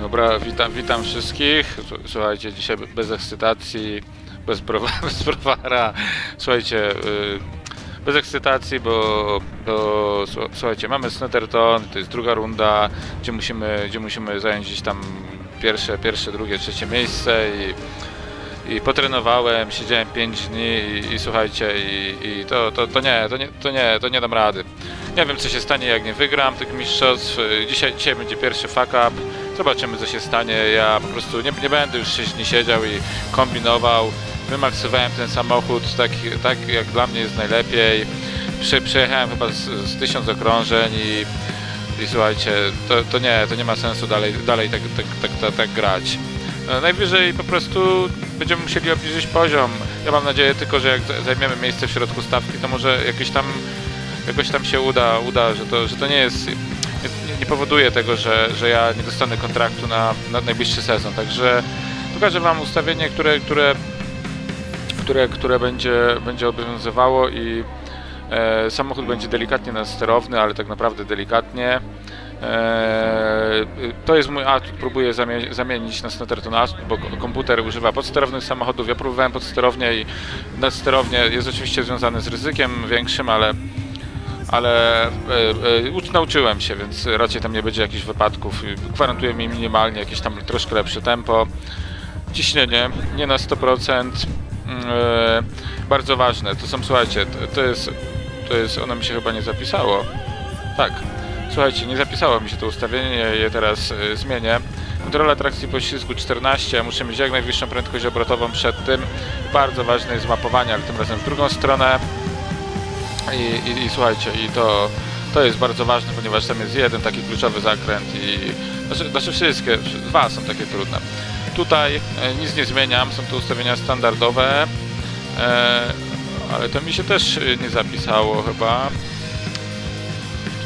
Dobra, witam, witam wszystkich. Słuchajcie, dzisiaj be- bez ekscytacji, bez, browa- bez browara. Słuchajcie, y, bez ekscytacji, bo, bo słu- słuchajcie, mamy Snetterton, to jest druga runda, gdzie musimy, gdzie musimy zająć gdzieś tam pierwsze, pierwsze, drugie, trzecie miejsce i, i potrenowałem, siedziałem 5 dni i, i słuchajcie, i, i to, to, to nie, to nie, to nie, to nie dam rady. Nie wiem co się stanie jak nie wygram tych mistrzostw. Dzisiaj, dzisiaj będzie pierwszy fuck up. Zobaczymy co się stanie. Ja po prostu nie, nie będę już 6 dni siedział i kombinował. Wymaksowałem ten samochód tak, tak jak dla mnie jest najlepiej. Prze, przejechałem chyba z, z 1000 okrążeń i, i słuchajcie, to, to nie, to nie ma sensu dalej, dalej tak, tak, tak, tak, tak grać. E, Najwyżej po prostu będziemy musieli obniżyć poziom. Ja mam nadzieję tylko, że jak za- zajmiemy miejsce w środku stawki, to może jakieś tam jakoś tam się uda, uda że, to, że to nie jest. Nie, nie powoduje tego, że, że ja nie dostanę kontraktu na, na najbliższy sezon. Także pokażę Wam ustawienie, które, które, które, które będzie, będzie obowiązywało i e, samochód będzie delikatnie nasterowny, ale tak naprawdę delikatnie. E, to jest mój atut, próbuję zamie- zamienić na Snetterton atut, bo ko- komputer używa podsterownych samochodów. Ja próbowałem podsterownię i nadsterownie jest oczywiście związany z ryzykiem większym, ale ale e, e, ucz- nauczyłem się, więc raczej tam nie będzie jakichś wypadków. Gwarantuję mi minimalnie jakieś tam troszkę lepsze tempo. Ciśnienie nie na 100%. mm, E, bardzo ważne. To są, słuchajcie, to, to jest, to jest, ono mi się chyba nie zapisało. Tak. Słuchajcie, nie zapisało mi się to ustawienie, je teraz e, zmienię. Kontrola trakcji poślizgu 14, muszę mieć jak najwyższą prędkość obrotową przed tym. Bardzo ważne jest mapowanie, ale tym razem w drugą stronę. I, i, i słuchajcie, i to, to jest bardzo ważne, ponieważ tam jest jeden taki kluczowy zakręt i znaczy, znaczy wszystkie, dwa są takie trudne. Tutaj e, nic nie zmieniam, są to ustawienia standardowe, e, ale to mi się też e, nie zapisało chyba.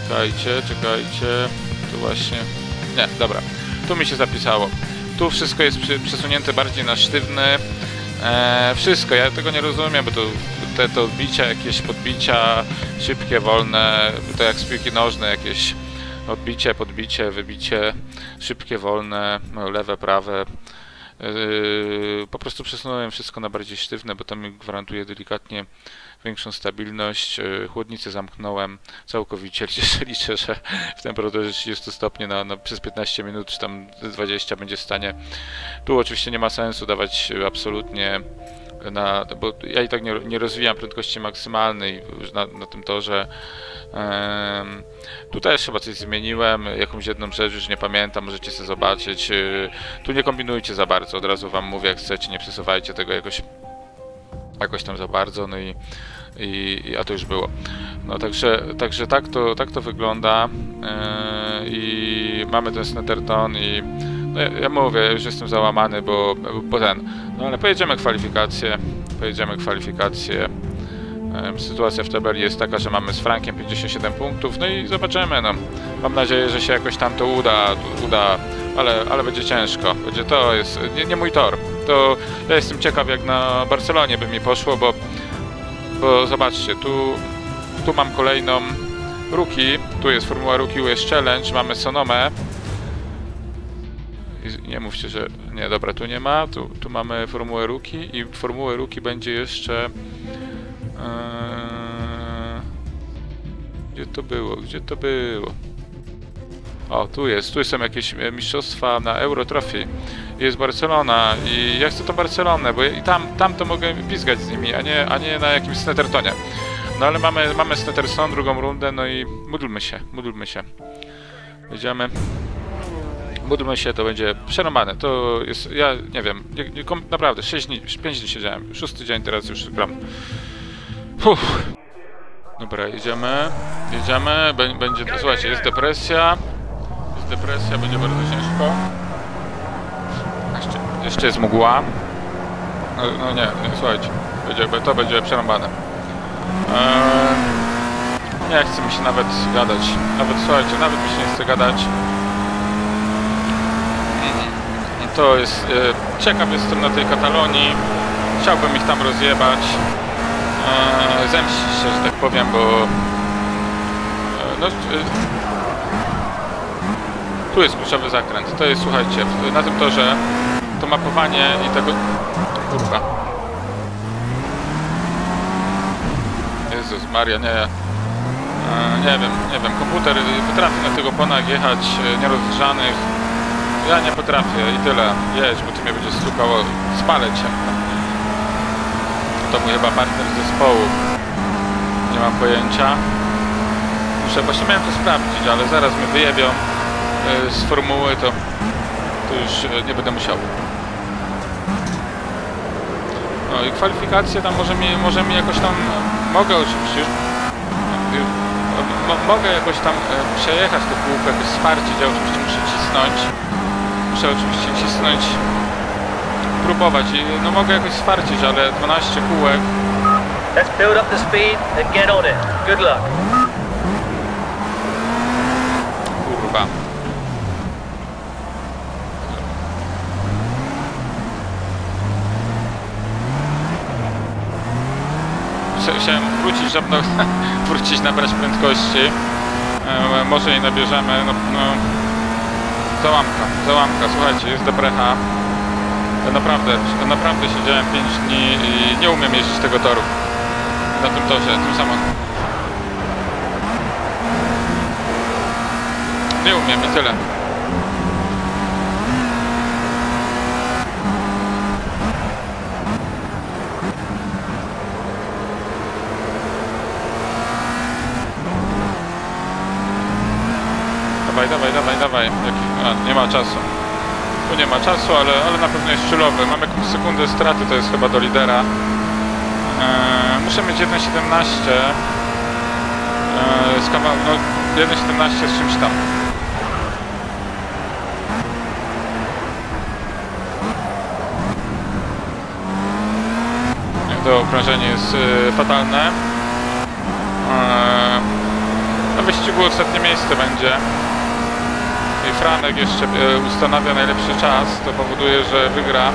Czekajcie, czekajcie, tu właśnie, nie, dobra, tu mi się zapisało. Tu wszystko jest przesunięte bardziej na sztywny, wszystko, ja tego nie rozumiem, bo to te, te odbicia, jakieś podbicia szybkie, wolne, to jak z piłki jakieś odbicie, podbicie, wybicie, szybkie, wolne, lewe, prawe. Yy, po prostu przesunąłem wszystko na bardziej sztywne, bo to mi gwarantuje delikatnie większą stabilność. Yy, chłodnicę zamknąłem całkowicie. Liczę że w temperaturze 30 stopni na, na, przez 15 minut, czy tam 20 będzie w stanie. Tu oczywiście nie ma sensu dawać absolutnie na, bo ja i tak nie, nie rozwijam prędkości maksymalnej na, na tym torze. Tu też chyba coś zmieniłem, jakąś jedną rzecz już nie pamiętam, możecie sobie zobaczyć. Y, Tu nie kombinujcie za bardzo, od razu wam mówię, jak chcecie, nie przesuwajcie tego jakoś, jakoś tam za bardzo, no i, i, a to już było. No także, także tak, to, tak to wygląda yy, i mamy ten Snetterton i no ja, mówię, już jestem załamany, bo, bo ten, no ale pojedziemy kwalifikacje, pojedziemy kwalifikacje. Sytuacja w tabeli jest taka, że mamy z Frankiem 57 punktów, no i zobaczymy, no. Mam nadzieję, że się jakoś tam to uda, uda, ale, ale będzie ciężko. Będzie to jest nie, nie mój tor. To ja jestem ciekaw jak na Barcelonie by mi poszło, bo, bo zobaczcie, tu, tu mam kolejną Ruki, tu jest Formuła Ruki US Challenge, mamy Sonomę. Nie mówcie, że nie, dobra, tu nie ma, tu, tu mamy Formułę Ruki i Formułę Ruki będzie jeszcze Eee, Gdzie to było? Gdzie to było? O, tu jest. Tu są jakieś e, mistrzostwa na Euro. Jest Barcelona i ja chcę to Barcelonę, bo i tam, tam to mogę pizgać z nimi, a nie, a nie na jakimś Snettertonie. No ale mamy, mamy Snetterton, drugą rundę, no i módlmy się, módlmy się. Jedziemy. Módlmy się, to będzie przerąbane. To jest, ja nie wiem, nie, nie, naprawdę 6 dni, 5 dni siedziałem. Szósty dzień teraz już gram. Uff. Dobra, jedziemy, jedziemy, Bę- będzie, słuchajcie, jest depresja, jest depresja, będzie bardzo ciężko. Jeszcze, jeszcze jest mgła. No, no nie, nie, słuchajcie, będzie, to będzie przerąbane. Eee, nie chce mi się nawet gadać, nawet, słuchajcie, nawet mi się nie chce gadać. To jest, e, ciekaw jestem na tej Katalonii, chciałbym ich tam rozjebać e, zemścić się, że tak powiem, bo e, no, Tu jest kluczowy zakręt. To jest, słuchajcie, na tym torze to mapowanie i tego... Kurwa. Jezus Maria, nie. Nie wiem, nie wiem. Komputer potrafi na tych oponach jechać nierozgrzanych. Ja nie potrafię i tyle. Jedź, bo ty mnie będziesz stukało. Spalę cię. To mój chyba partner zespołu. Nie mam pojęcia. Muszę, właśnie miałem to sprawdzić, ale zaraz mnie wyjebią e, z formuły, to, to już e, nie będę musiał. No i kwalifikacje tam może mi, może mi jakoś tam, mogę oczywiście, mo, mogę jakoś tam e, przejechać to kółko, jakoś swarcić, ja oczywiście muszę cisnąć, muszę oczywiście cisnąć, próbować i no mogę jakoś swarcić, ale 12 kółek, Let's build up the speed and get on it. Good luck. kurwa. Chcia- Chciałem wrócić, żeby wrócić, nabrać prędkości. E, może jej nabierzemy. No, no, załamka, załamka. Słuchajcie, jest debrecha. Ja naprawdę, naprawdę siedziałem 5 dni i nie umiem jeździć tego toru. Na tym torze, tym samym. Nie umiem i tyle. Dawaj, dawaj, dawaj, dawaj. A, nie ma czasu. Tu nie ma czasu, ale, ale na pewno jest chillowy. Mamy jakąś sekundę straty, to jest chyba do lidera. Eee, muszę mieć 1.17 eee, z kawał, no 1.17 z czymś tam. To okrążenie jest e, fatalne. Eee, na wyścigu ostatnie miejsce będzie. I Franek jeszcze e, ustanawia najlepszy czas, to powoduje, że wygra.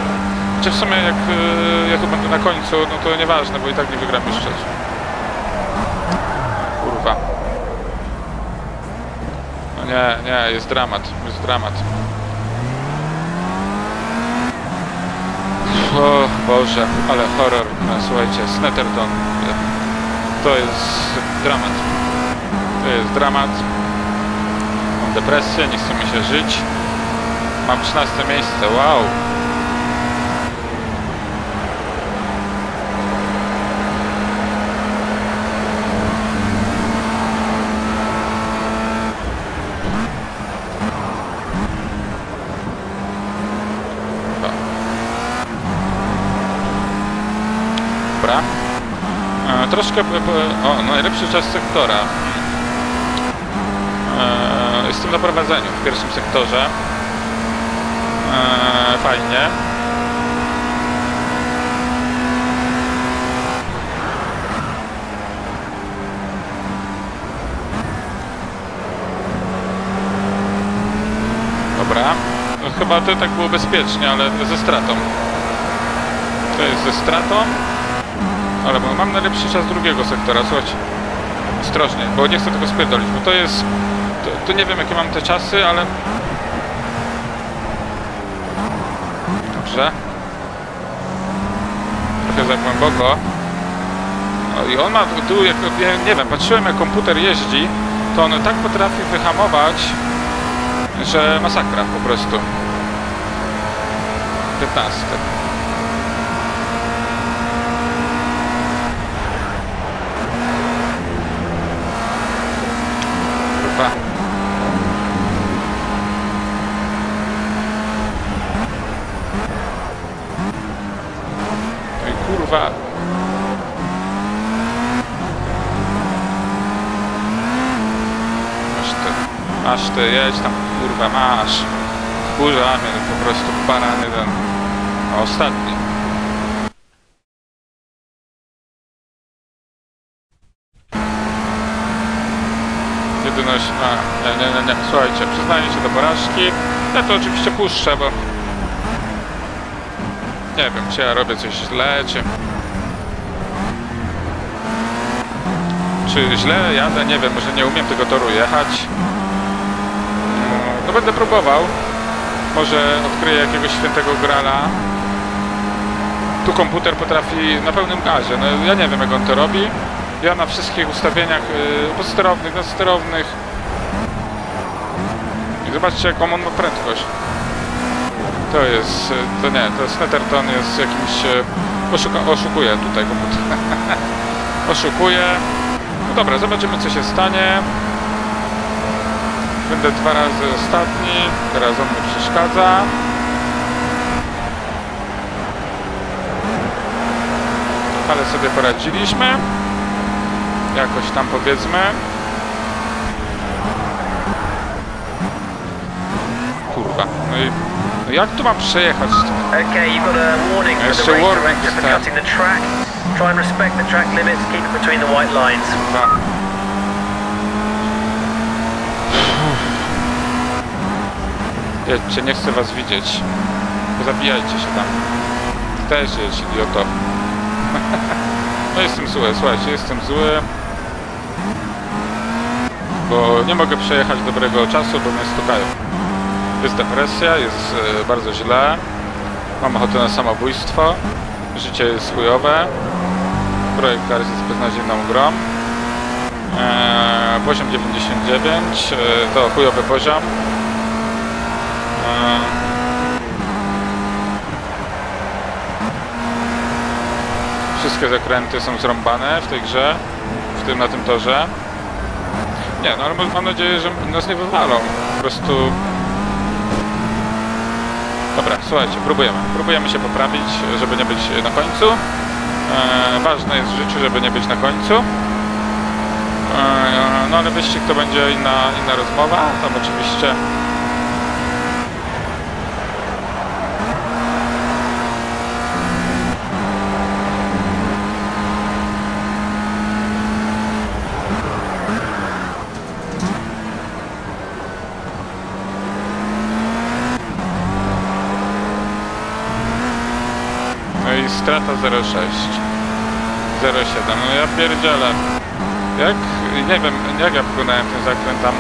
Czy w sumie jak e, ja tu będę na końcu, no to nieważne, bo i tak nie wygram trzeci. Kurwa. No nie, nie, jest dramat, jest dramat. O Boże, ale horror. No, słuchajcie, Snetterton. To jest dramat. To jest dramat. Depresję, nie chce mi się żyć. Mam 13 miejsce, wow. Dobra. E, troszkę... p- O, najlepszy czas sektora. E, jestem na prowadzeniu w pierwszym sektorze. E, fajnie. Dobra. Chyba to tak było bezpiecznie, ale ze stratą. To jest ze stratą. Ale mam najlepszy czas drugiego sektora, słuchajcie. Ostrożnie, bo nie chcę tego spierdolić, bo to jest... To, to nie wiem jakie mam te czasy, ale... Dobrze. Trochę za głęboko. O, I on ma tu, jak, ja nie wiem, patrzyłem jak komputer jeździ, to on tak potrafi wyhamować, że masakra po prostu. 15. Kurwa. No i kurwa. Masz ty, masz ty, jedź tam, kurwa, masz. Kurwa, mnie po prostu barany ten. A ostatni. Jedyność, a, nie, nie, nie, słuchajcie, przyznaję się do porażki. Ja to oczywiście puszczę, bo nie wiem, czy ja robię coś źle, czy... Czy źle jadę, nie wiem, może nie umiem tego toru jechać. No będę próbował. Może odkryję jakiegoś świętego grala. Tu komputer potrafi na pełnym gazie. No ja nie wiem jak on to robi. Ja na wszystkich ustawieniach yy, podsterownych, nadsterownych. I zobaczcie jaką on ma prędkość. To jest, to nie, to jest Netherton jest jakimś, y, oszuka, oszukuje tutaj komputer. oszukuje. No dobra, zobaczymy co się stanie. Będę dwa razy ostatni, teraz on mi przeszkadza. Ale sobie poradziliśmy. Jakoś tam powiedzmy. Kurwa, no i no jak tu mam przejechać? Okay, you've got a warning Jeszcze the race director for dostałem. cutting the track. Try and respect the track limits, keep it between the white lines. Kurwa. Jedźcie, nie chcę was widzieć. Zabijajcie się tam. Też jedź, idioto. No jestem zły, słuchajcie, jestem zły. Bo nie mogę przejechać dobrego czasu, bo mnie stukają. Jest depresja, jest bardzo źle. Mam ochotę na samobójstwo. Życie jest chujowe. Projekt Cars jest beznadziejną grą. Eee, poziom 99 e, to chujowy poziom. Eee, wszystkie zakręty są zrąbane w tej grze, w tym na tym torze. Nie, no ale mam nadzieję, że nas nie wywalą. Po prostu... Słuchajcie, próbujemy. Próbujemy się poprawić, żeby nie być na końcu. Eee, ważne jest w życiu, żeby nie być na końcu. Eee, No ale wyścig to będzie inna, inna rozmowa. Tam oczywiście No i strata 0,6 0,7 No ja pierdzielę. Jak, nie wiem, jak ja wykonałem ten zakręt tam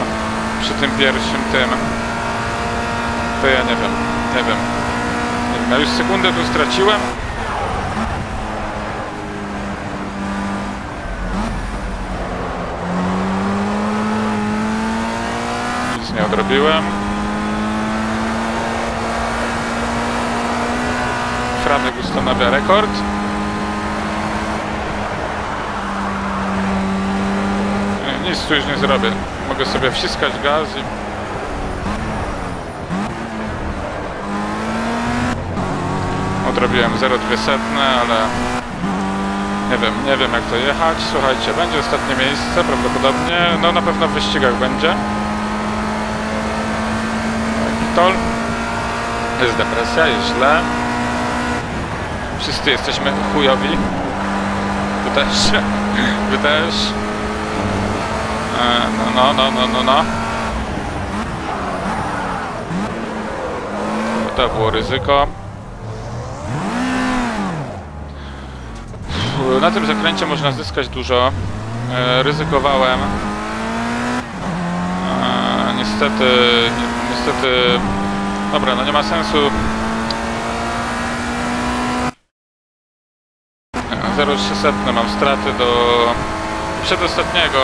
przy tym pierwszym tym? To ja nie wiem, nie wiem. Nie wiem, ja już sekundę tu straciłem. Nic nie odrobiłem Franek ustanawia rekord. Nic tu już nie zrobię. Mogę sobie wciskać gaz i... Odrobiłem 0,2, ale... Nie wiem, nie wiem jak to jechać. Słuchajcie, będzie ostatnie miejsce prawdopodobnie. No na pewno w wyścigach będzie. Tol. Jest depresja, jest źle. Wszyscy jesteśmy chujowi. Wy też. Wy też. E, No, no, no, no, no, no. To było ryzyko. Na tym zakręcie można zyskać dużo. E, Ryzykowałem. E, Niestety, ni- niestety... Dobra, no nie ma sensu 0,300 mam straty do przedostatniego.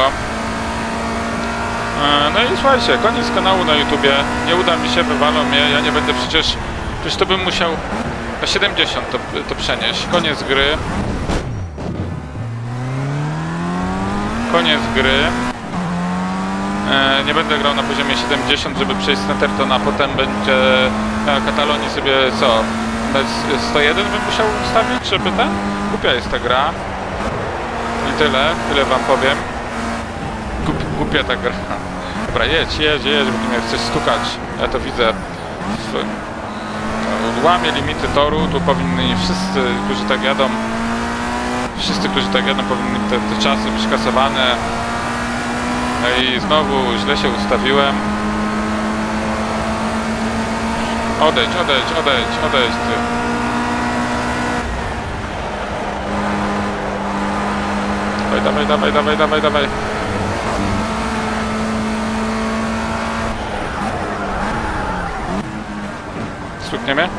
E, No i słuchajcie, koniec kanału na YouTubie. Nie uda mi się, wywalą mnie. Ja nie będę przecież... Przecież to bym musiał na 70 to, to przenieść. Koniec gry. Koniec gry. E, Nie będę grał na poziomie 70, żeby przejść z Nethertona, potem będzie na Katalonii sobie co? Na s- 101 bym musiał ustawić, żeby ten? Głupia jest ta gra. I tyle, tyle wam powiem. Głup, głupia ta gra. Dobra, jedź, jedź, jedź, bo mnie chcesz stukać. Ja to widzę. W, łamie limity toru, tu powinni wszyscy, którzy tak jadą, wszyscy, którzy tak jadą, powinni te, te czasy być kasowane. No i znowu źle się ustawiłem. Odejdź, odejdź, odejdź, odejdź ty. Dawaj, dawaj, dawaj, dawaj, dawaj, dawaj. Stuknie mnie?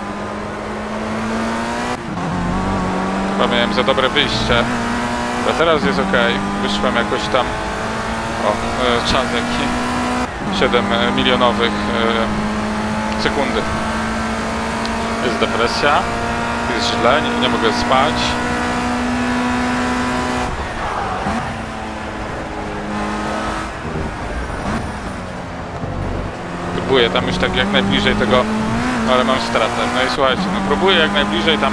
Chyba miałem za dobre wyjście. A teraz jest ok. Wyszłem jakoś tam. O, e, czas jaki. 7 milionowych e, sekundy. Jest depresja. Jest źle, nie, nie mogę spać. Próbuję tam już tak jak najbliżej tego, ale mam stratę. No i słuchajcie, no próbuję jak najbliżej tam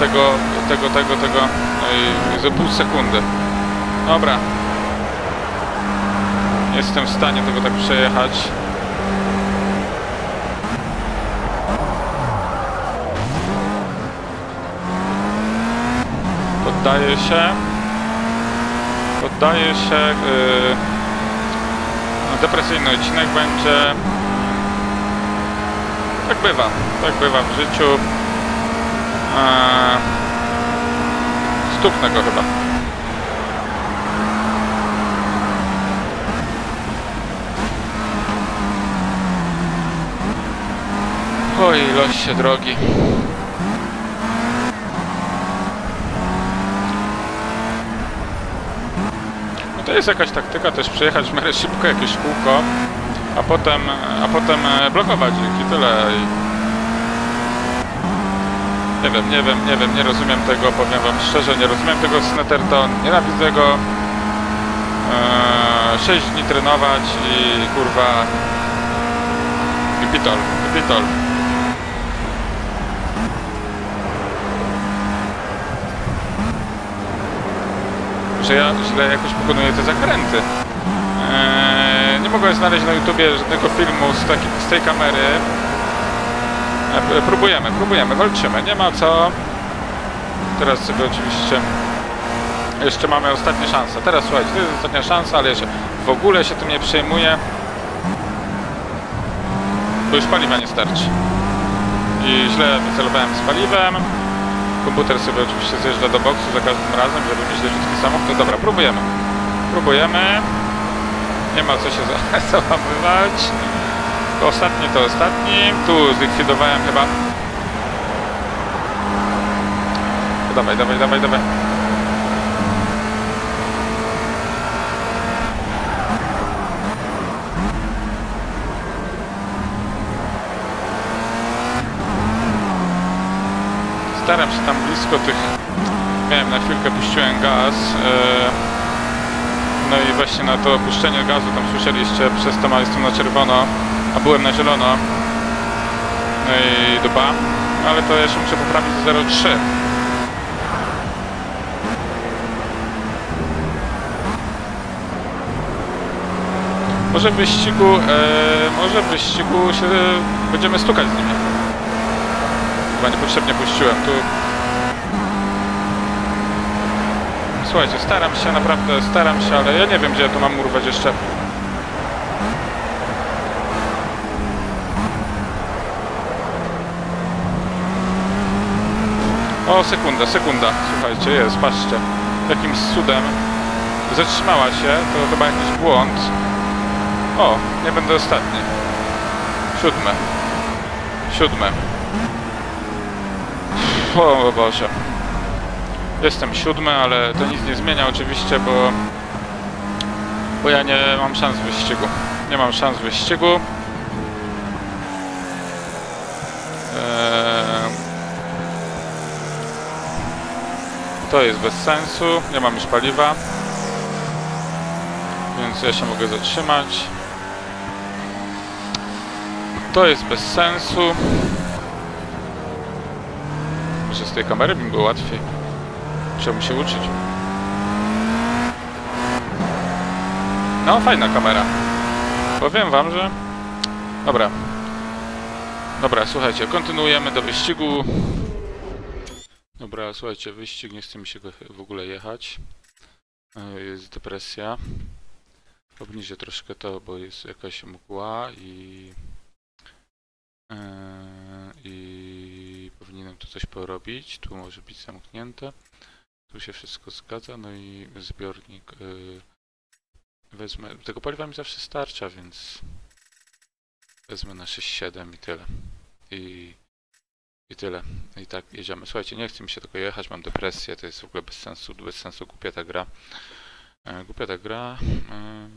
tego, tego, tego, tego, no za pół sekundy. Dobra. Jestem w stanie tego tak przejechać. Poddaję się. Poddaję się. Yy, depresyjny odcinek będzie. Tak bywa. Tak bywa w życiu. Eee, stuknę go chyba. Oj, losie drogi. To jest jakaś taktyka też przejechać w miarę szybko jakieś kółko, a potem, a potem e, blokować ich i tyle. I nie wiem, nie wiem, nie wiem, nie rozumiem tego, powiem wam szczerze, nie rozumiem tego z Netherton, nienawidzę go. Eee, 6 dni trenować i kurwa... I pitol, pitol. Że ja źle jakoś pokonuję te zakręty. Eee, nie mogłem znaleźć na YouTubie żadnego filmu z, taki, z tej kamery, E, Próbujemy, próbujemy, walczymy, nie ma co. Teraz sobie oczywiście jeszcze mamy ostatnie szanse. Teraz słuchajcie, to jest ostatnia szansa, ale jeszcze w ogóle się tym nie przejmuję. Bo już paliwa nie starczy. I źle wycelowałem z paliwem. Komputer sobie oczywiście zjeżdża do boksu za każdym razem, żeby mieć leciutki samochód. No dobra, próbujemy. Próbujemy. Nie ma co się za- załamywać. Ostatni to ostatni. Tu zlikwidowałem chyba. Dawaj, dawaj, dawaj, dawaj. Staram się tam blisko tych... Miałem na chwilkę, puściłem gaz. Yy... No i właśnie na to opuszczenie gazu, tam słyszeliście, przez to jestem na czerwono, a byłem na zielono. No i dupa. Ale to jeszcze muszę poprawić do 0,3. Może w wyścigu, e, może w wyścigu się będziemy stukać z nimi. Chyba niepotrzebnie puściłem tu. Słuchajcie, staram się, naprawdę staram się, ale ja nie wiem, gdzie ja tu mam urwać jeszcze. O, sekunda, sekunda. Słuchajcie, jest, patrzcie. Jakimś cudem zatrzymała się, to chyba jakiś błąd. O, nie będę ostatni. Siódme. Siódme. O Boże. Jestem siódmy, ale to nic nie zmienia oczywiście, bo... Bo ja nie mam szans w wyścigu. Nie mam szans w wyścigu. Eee... To jest bez sensu, nie mam już paliwa. Więc ja się mogę zatrzymać. To jest bez sensu. Z tej kamery by było łatwiej. Chciałbym się uczyć. No, fajna kamera. Powiem wam, że... Dobra. Dobra, słuchajcie, kontynuujemy do wyścigu. Dobra, słuchajcie, wyścig, nie chce mi się w ogóle jechać. E, Jest depresja. Obniżę troszkę to, bo jest jakaś mgła i... e, I powinienem tu coś porobić. Tu może być zamknięte. Tu się wszystko zgadza, no i zbiornik... e, Wezmę... Tego paliwa mi zawsze starcza, więc... Wezmę na 6,7 i tyle. i, i tyle. I tak jedziemy. Słuchajcie, nie chce mi się tylko jechać, mam depresję, to jest w ogóle bez sensu, bez sensu głupia ta gra. E, Głupia ta gra, e,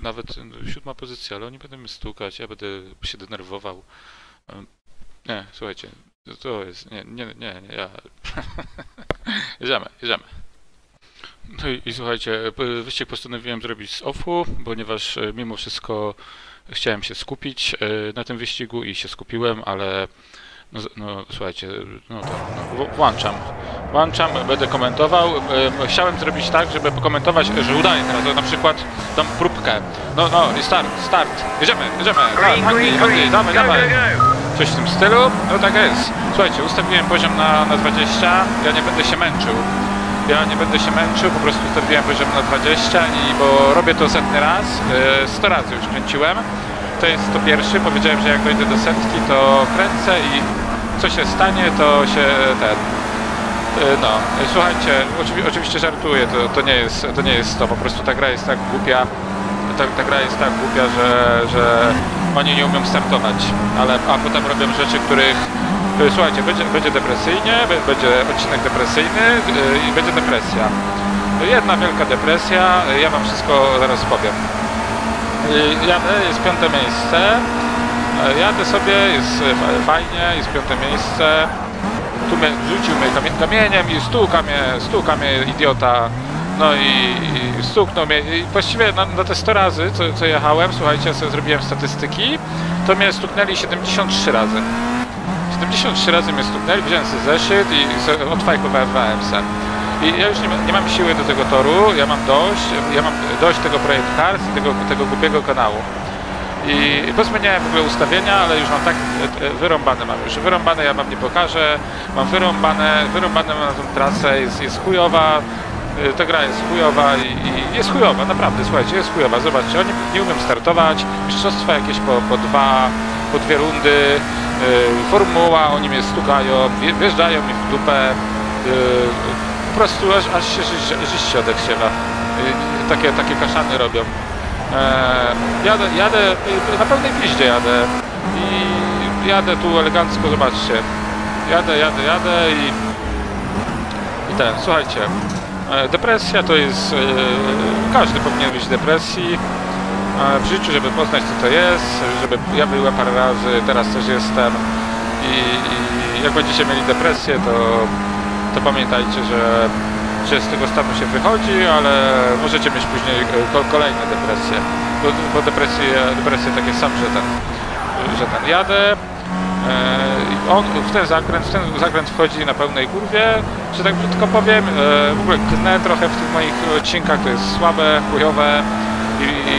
nawet siódma pozycja, ale oni będą mnie stukać, ja będę się denerwował. E, Nie, słuchajcie, to- to jest, nie, nie, nie, nie ja... jedziemy, jedziemy. No i, i słuchajcie, wyścig postanowiłem zrobić z offu, ponieważ e, mimo wszystko chciałem się skupić e, na tym wyścigu i się skupiłem, ale no, no słuchajcie, no to no, włączam. Włączam, będę komentował. Chciałem zrobić tak, żeby pokomentować, że udaje teraz na przykład tą próbkę. No, no i start, start. Jedziemy, jedziemy. Green, green, green. dawaj, Go, go, dawaj. go. Coś w tym stylu? No tak jest. Słuchajcie, ustawiłem poziom na, na 20, ja nie będę się męczył. Ja nie będę się męczył, po prostu ustawiłem poziom na 20 i bo robię to setny raz, e, 100 razy już kręciłem. To jest to pierwszy, powiedziałem, że jak dojdę do setki, to kręcę i co się stanie, to się ten... e, No, e, słuchajcie, oczywi oczywiście żartuję, to, to, nie jest, to nie jest to, po prostu ta gra jest tak głupia, ta, ta gra jest tak głupia, że, że oni nie umią startować, ale a potem robią rzeczy, których słuchajcie, będzie, będzie depresyjnie, będzie odcinek depresyjny e, i będzie depresja. Jedna wielka depresja, e, ja wam wszystko zaraz powiem. E, Jadę, jest piąte miejsce. Jadę sobie, jest fa- fajnie, jest piąte miejsce. Tu mnie, rzucił mnie kamie, kamieniem i stuka mnie, stuka mnie idiota. No i, i stuknął mnie. I właściwie na, na te 100 razy, co, co jechałem, słuchajcie, ja sobie zrobiłem statystyki, to mnie stuknęli 73 razy. 73 razy mnie stuknęli, wziąłem sobie zeszyt i odfajkowałem se. I ja już nie, nie mam siły do tego toru, ja mam dość, ja mam dość tego Project Cars i tego, tego głupiego kanału. I pozmieniałem w ogóle ustawienia, ale już mam tak e, e, wyrąbane mam już. Wyrąbane ja wam nie pokażę. Mam wyrąbane, wyrąbane mam na tą trasę, jest, jest chujowa. E, Ta gra jest chujowa i, i jest chujowa, naprawdę, słuchajcie, jest chujowa. Zobaczcie, oni nie umieją startować, mistrzostwa jakieś po, po dwa, po dwie rundy, e, formuła, oni mnie stukają, wje- wjeżdżają mi w dupę. e, Po prostu aż, aż się żyć, żyć się odechciewa. E, Takie, takie kaszany robią. Eee, jadę, jadę, y, na pełnej piździe jadę i jadę tu elegancko, zobaczcie. Jadę, jadę, jadę i, i ten, słuchajcie, depresja to jest, e, każdy powinien w depresji e, w życiu, żeby poznać co to jest, żeby, ja byłem parę razy, teraz też jestem i, i jak będziecie mieli depresję, to, to pamiętajcie, że z tego stanu się wychodzi, ale możecie mieć później e, ko- kolejne depresje. Bo, bo depresje, depresje takie sam, że ten, że ten jadę. E, On w ten zakręt, w ten zakręt wchodzi na pełnej kurwie, że tak brzydko powiem. e, W ogóle knę trochę w tych moich odcinkach, to jest słabe, chujowe i, i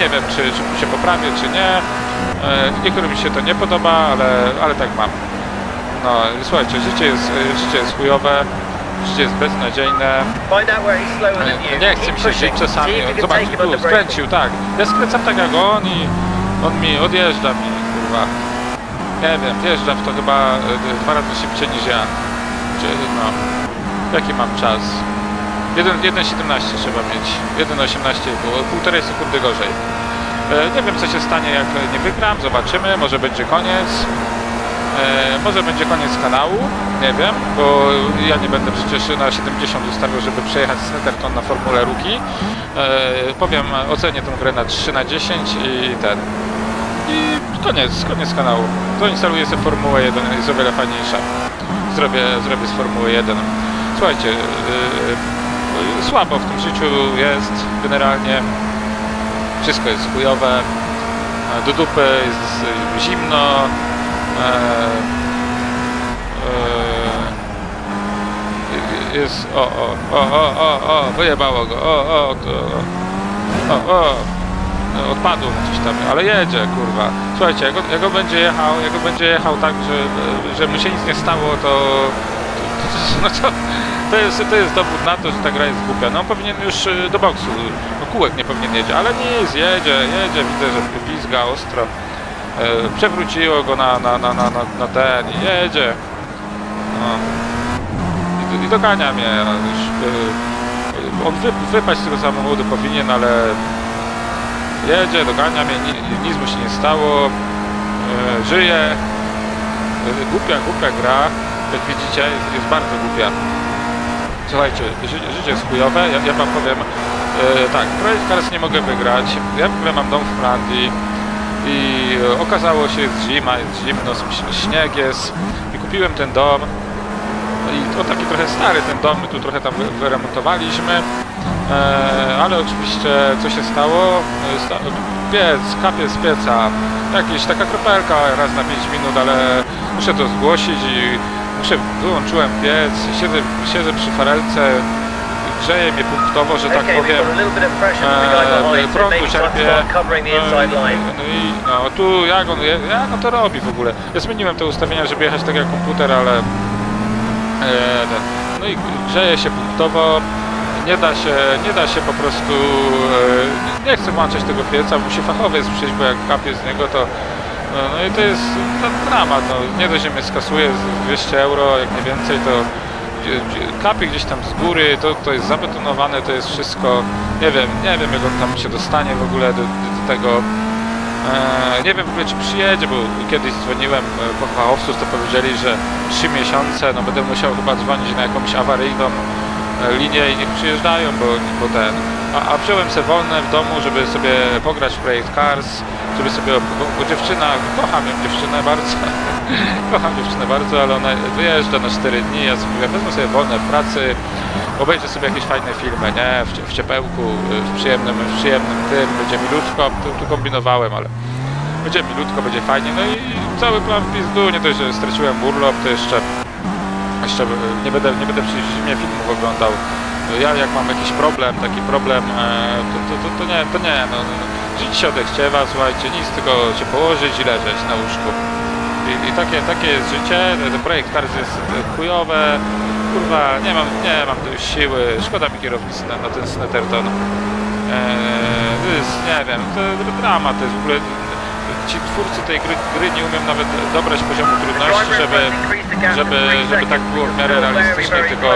nie wiem, czy, czy się poprawię, czy nie. E, Niektórym się to nie podoba, ale, ale tak mam. No, słuchajcie, życie jest, życie jest chujowe, życie jest beznadziejne. You. Nie chce mi się żyć czasami. See if you can Zobacz, take him under tu skręcił, tak. Ja skręcam tak jak on i on mi odjeżdża mi, kurwa. Nie wiem, wjeżdża w to chyba e, dwa razy szybciej niż ja. Czy, no, jaki mam czas? 1,17 trzeba mieć. 1,18 było, półtorej sekundy gorzej. E, Nie wiem co się stanie jak nie wygram, zobaczymy, może będzie koniec. E, może będzie koniec kanału, nie wiem, bo ja nie będę przecież na 70 ustawiał, żeby przejechać Snetterton na Formule. E, powiem, ocenię tę grę na 3 na 10 i ten. Koniec, koniec kanału. Zainstaluję sobie Formułę 1, jest o wiele fajniejsza. Zrobię, zrobię z Formuły 1. Słuchajcie, e, słabo w tym życiu jest generalnie. Wszystko jest chujowe. E, Do dupy jest zimno. E, e, jest. O, o, o, o, o, o, wyjebało go. O, o, to, o, o. Odpadł coś tam, ale jedzie, kurwa. Słuchajcie, jak on, jak on będzie jechał, jak on będzie jechał tak, że, że mu się nic nie stało, to, to, to, to, jest, to jest dowód na to, że ta gra jest głupia. No on powinien już y, do boksu, no kółek nie powinien jedzie, ale nic, jedzie, jedzie, widzę, że pizga ostro. E, przewróciło go na, na, na, na, na, ten i jedzie. No. I, I dogania mnie. no, Już, y, on wy, wypaść z tego samochodu powinien, ale jedzie, dogania mnie, ni, nic mu się nie stało, e, żyje. Y, Głupia, głupia gra, jak widzicie, jest, jest bardzo głupia. Słuchajcie, ży, życie jest chujowe, ja, ja wam powiem e, tak, projekt Cars nie mogę wygrać, ja ogóle mam dom w Flandii i e, okazało się, jest zima, jest zimno, śnieg jest. I kupiłem ten dom. I to taki trochę stary ten dom, my tu trochę tam wy- wyremontowaliśmy, e, ale oczywiście co się stało? E, piec, kapie z pieca, jakieś taka kropelka raz na 5 minut, ale muszę to zgłosić i muszę, wyłączyłem piec, siedzę, siedzę przy farelce, grzeje mnie punktowo, że tak powiem. so prądu czerpie. No i-. No i no, tu jak on, jak on to robi w ogóle? Ja zmieniłem te ustawienia, żeby jechać tak jak komputer, ale e, no i grzeje się punktowo. Nie da się, nie da się po prostu, e, nie chcę włączać tego pieca, musi fachowiec przyjść, bo jak kapie z niego to no, no i to jest no, dramat, no. nie dość, że mnie skasuje z 200 euro, jak nie więcej, to kapie gdzieś tam z góry, to, to jest zabetonowane, to jest wszystko, nie wiem, nie wiem jak on tam się dostanie w ogóle do, do tego, e, nie wiem w ogóle czy przyjedzie, bo kiedyś dzwoniłem e, po fachowców, to powiedzieli, że 3 miesiące, no będę musiał chyba dzwonić na jakąś awaryjną linię i niech przyjeżdżają, bo, bo ten, a, a wziąłem sobie wolne w domu, żeby sobie pograć w Projekt Cars, żeby sobie, bo, bo dziewczyna, kocham ją dziewczynę bardzo, kocham dziewczynę bardzo, ale ona wyjeżdża na 4 dni, ja sobie wezmę sobie wolne w pracy, obejrzę sobie jakieś fajne filmy, nie, w, w ciepełku, w przyjemnym, w przyjemnym tym, będzie milutko, tu, tu kombinowałem, ale będzie milutko, będzie fajnie, no i cały plan w pizdu, nie dość, że straciłem urlop, to jeszcze jeszcze nie będę, nie będę przy zimie filmów oglądał. Ja jak mam jakiś problem, taki problem, e, to, to, to, to nie, to nie, no, no, żyć się odechciewa, słuchajcie, nic, tylko się położyć i leżeć na łóżku. I, i takie, takie jest życie, ten projekt Cars jest e, chujowe, kurwa, nie mam, nie mam siły, szkoda mi kierownicy na, na ten Snetterton. E, to jest, nie wiem, to, to drama, to jest w ogóle, ci twórcy tej gry, gry nie umiem nawet dobrać poziomu trudności, żeby, żeby, żeby tak było w miarę realistycznie, tylko